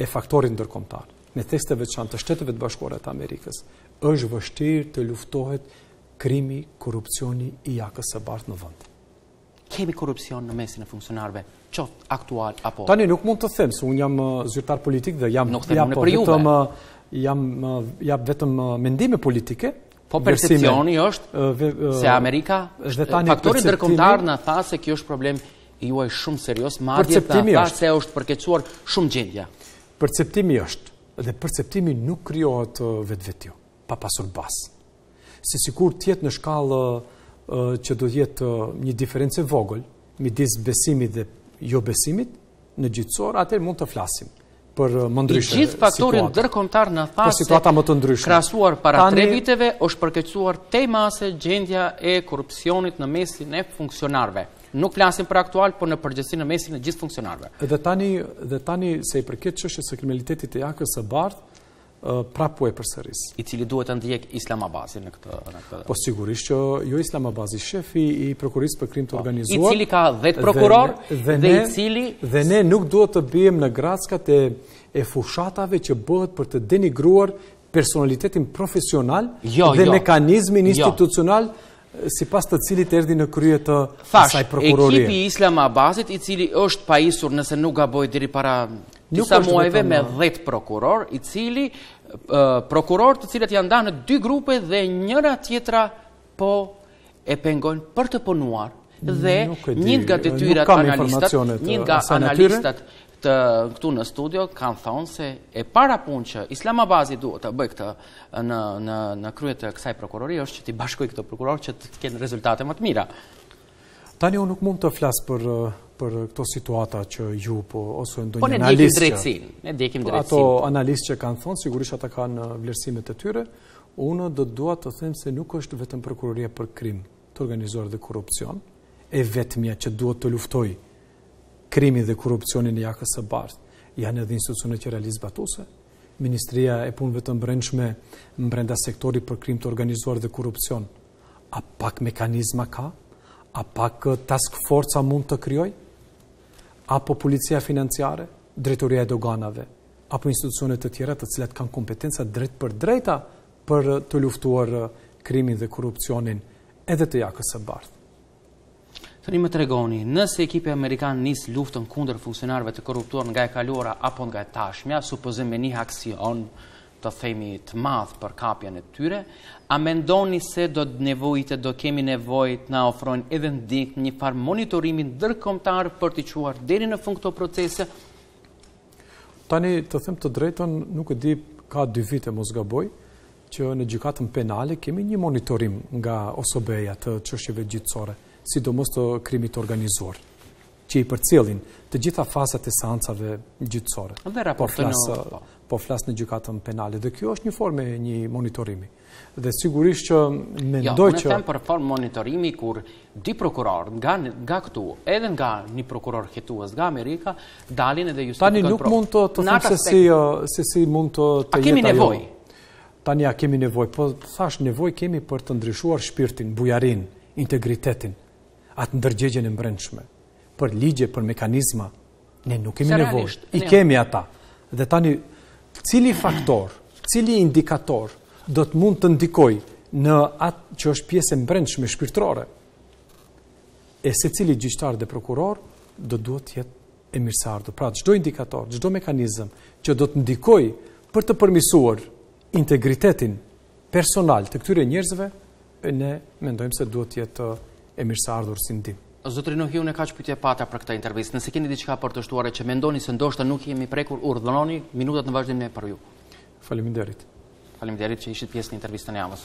e faktorit ndërkombëtar, në veçanti të Shteteve të Bashkuara të Amerikës, është vështirë të luftohet krimi, korrupsioni i jakës së bardhë në vend. Kemi korrupsion në mesin e funksionarëve, qoftë aktualë apo... Tani nuk mund të them, se unë jam uh, zyrtar politik dhe jam... Nuk them unë për juve. Uh, jam, uh, jap vetëm mendime politike, Po percepcioni është se Amerika është tani faktori ndërkombëtar na tha se kjo është problem i juaj shumë serioz, madje na tha se është përkeqësuar shumë gjendja. Perceptimi është dhe perceptimi nuk krijohet vetvetiu, pa pasur bazë. Se sikur të jetë në shkallë që do të jetë një diferencë e vogël, midis besimit dhe jobesimit, në gjyqësor, atëherë mund të flasim për uh, më ndryshe situatë. Gjithë faktori ndërkombëtar na tha se po, situata më ndryshe. Krahasuar para tre viteve, është përkeqësuar tej mase gjendja e korrupsionit në mesin e funksionarëve. Nuk flasim për aktualë, por po në përgjithësi në mesin e gjithë funksionarëve. Dhe tani, dhe tani sa i përket çështjes së kriminalitetit të jakës së bardhë, prapë po e përsëris. Të cilin duhet ta ndjekë Islam Abazi në këtë në këtë. Po sigurisht që jo Islam Abazi, shefi i prokurorisë për krim të po, organizuar. I cili ka 10 prokurorë dhe, i cili dhe ne nuk duhet të biem në grackat e e fushatave që bëhet për të denigruar personalitetin profesional jo, dhe jo. mekanizmin jo. institucional sipas të cilit erdhi në krye të kësaj prokurorie. Ekipi i Islam Abazit, i cili është pajisur nëse nuk gaboj deri para disa muajve me 10 prokurorë, i cili prokurorë të cilët janë ndarë në dy grupe dhe njëra-tjetrën po e pengojnë për të punuar dhe një nga detyrat analistat, një nga analistat të këtu në studio kanë thonë se e para punë që Islam Abazi duhet të bëjë këtë në, në, në krye të kësaj prokurorie është që t'i bashkojë këta prokurorë që të kenë rezultate më të mira. Tani unë nuk mund të flas për për këto situata që ju po ose ndonjë analist. Po ne ndjekim drejtësinë, ne ndjekim drejtësinë. Po ato analistë që kanë thonë sigurisht ata kanë vlerësimet e tyre. Unë do të doja të them se nuk është vetëm prokuroria për krim të organizuar dhe korrupsion e vetmja që duhet të luftojë Krimin dhe korrupsionin e jakës së bardhë janë edhe institucionet që realisht zbatuese. Ministria e Punëve të Mbrendshme mbrenda sektorit për krim të organizuar dhe korrupsion, a pak mekanizma ka? A pak task forca mund të krijojë? Apo policia financiare, drejtoria e doganave, apo institucione të tjera të cilat kanë kompetenca drejtpërdrejta për të luftuar krimin dhe korrupsionin edhe të jakës së bardhë? Tani më tregoni, nëse ekipi amerikan nis luftën kundër funksionarëve të korruptuar nga e kaluara apo nga e tashmja, supozim me një aksion të themi të madh për kapjen e tyre, a mendoni se do të nevojitet, do kemi nevojë të na ofrojnë edhe ndihmë një farë monitorimi ndërkombëtar për t'i çuar deri në fund këto procese? Tani të them të drejtën, nuk e di ka dy vite mos gaboj, që në Gjykatën Penale kemi një monitorim nga OSBE-ja të çështjeve gjyqësore, sidomos të krimit të organizuar, që i përcjellin të gjitha fazat e seancave gjyqësore. Dhe raportojnë po. Po flas në Gjykatën Penale dhe kjo është një formë e një monitorimi. Dhe sigurisht që mendoj jo, që Jo, unë them për formë monitorimi kur dy prokuror nga nga këtu, edhe nga një prokuror hetues nga Amerika, dalin edhe justifikojnë. Tani nuk mund të të them se si se si mund të të jetë ajo. A kemi nevojë? Tani a kemi nevojë? Po thashë nevojë kemi për të ndryshuar shpirtin, bujarinë, integritetin, atë ndërgjegjen e mbrendshme, për ligje, për mekanizma, ne nuk kemi nevojë. I kemi ata. Dhe tani, cili faktor, cili indikator do të mund të ndikojë në atë që është pjesë e mbrendshme shpirtërore e secili gjyqtar dhe prokuror, do duhet të jetë e mirëseardhur. Pra, çdo indikator, çdo mekanizëm që do të ndikojë për të përmirësuar integritetin personal të këtyre njerëzve, ne mendojmë se duhet të jetë e mirëseardhur si ndihmë. Zotri Nuhiu, unë kaq pyetje pata për këtë intervistë. Nëse keni diçka për të shtuare që mendoni se ndoshta nuk e kemi prekur, urdhëroni minutat në vazhdim janë për ju. Faleminderit. Faleminderit që ishit pjesë në intervistën e javës.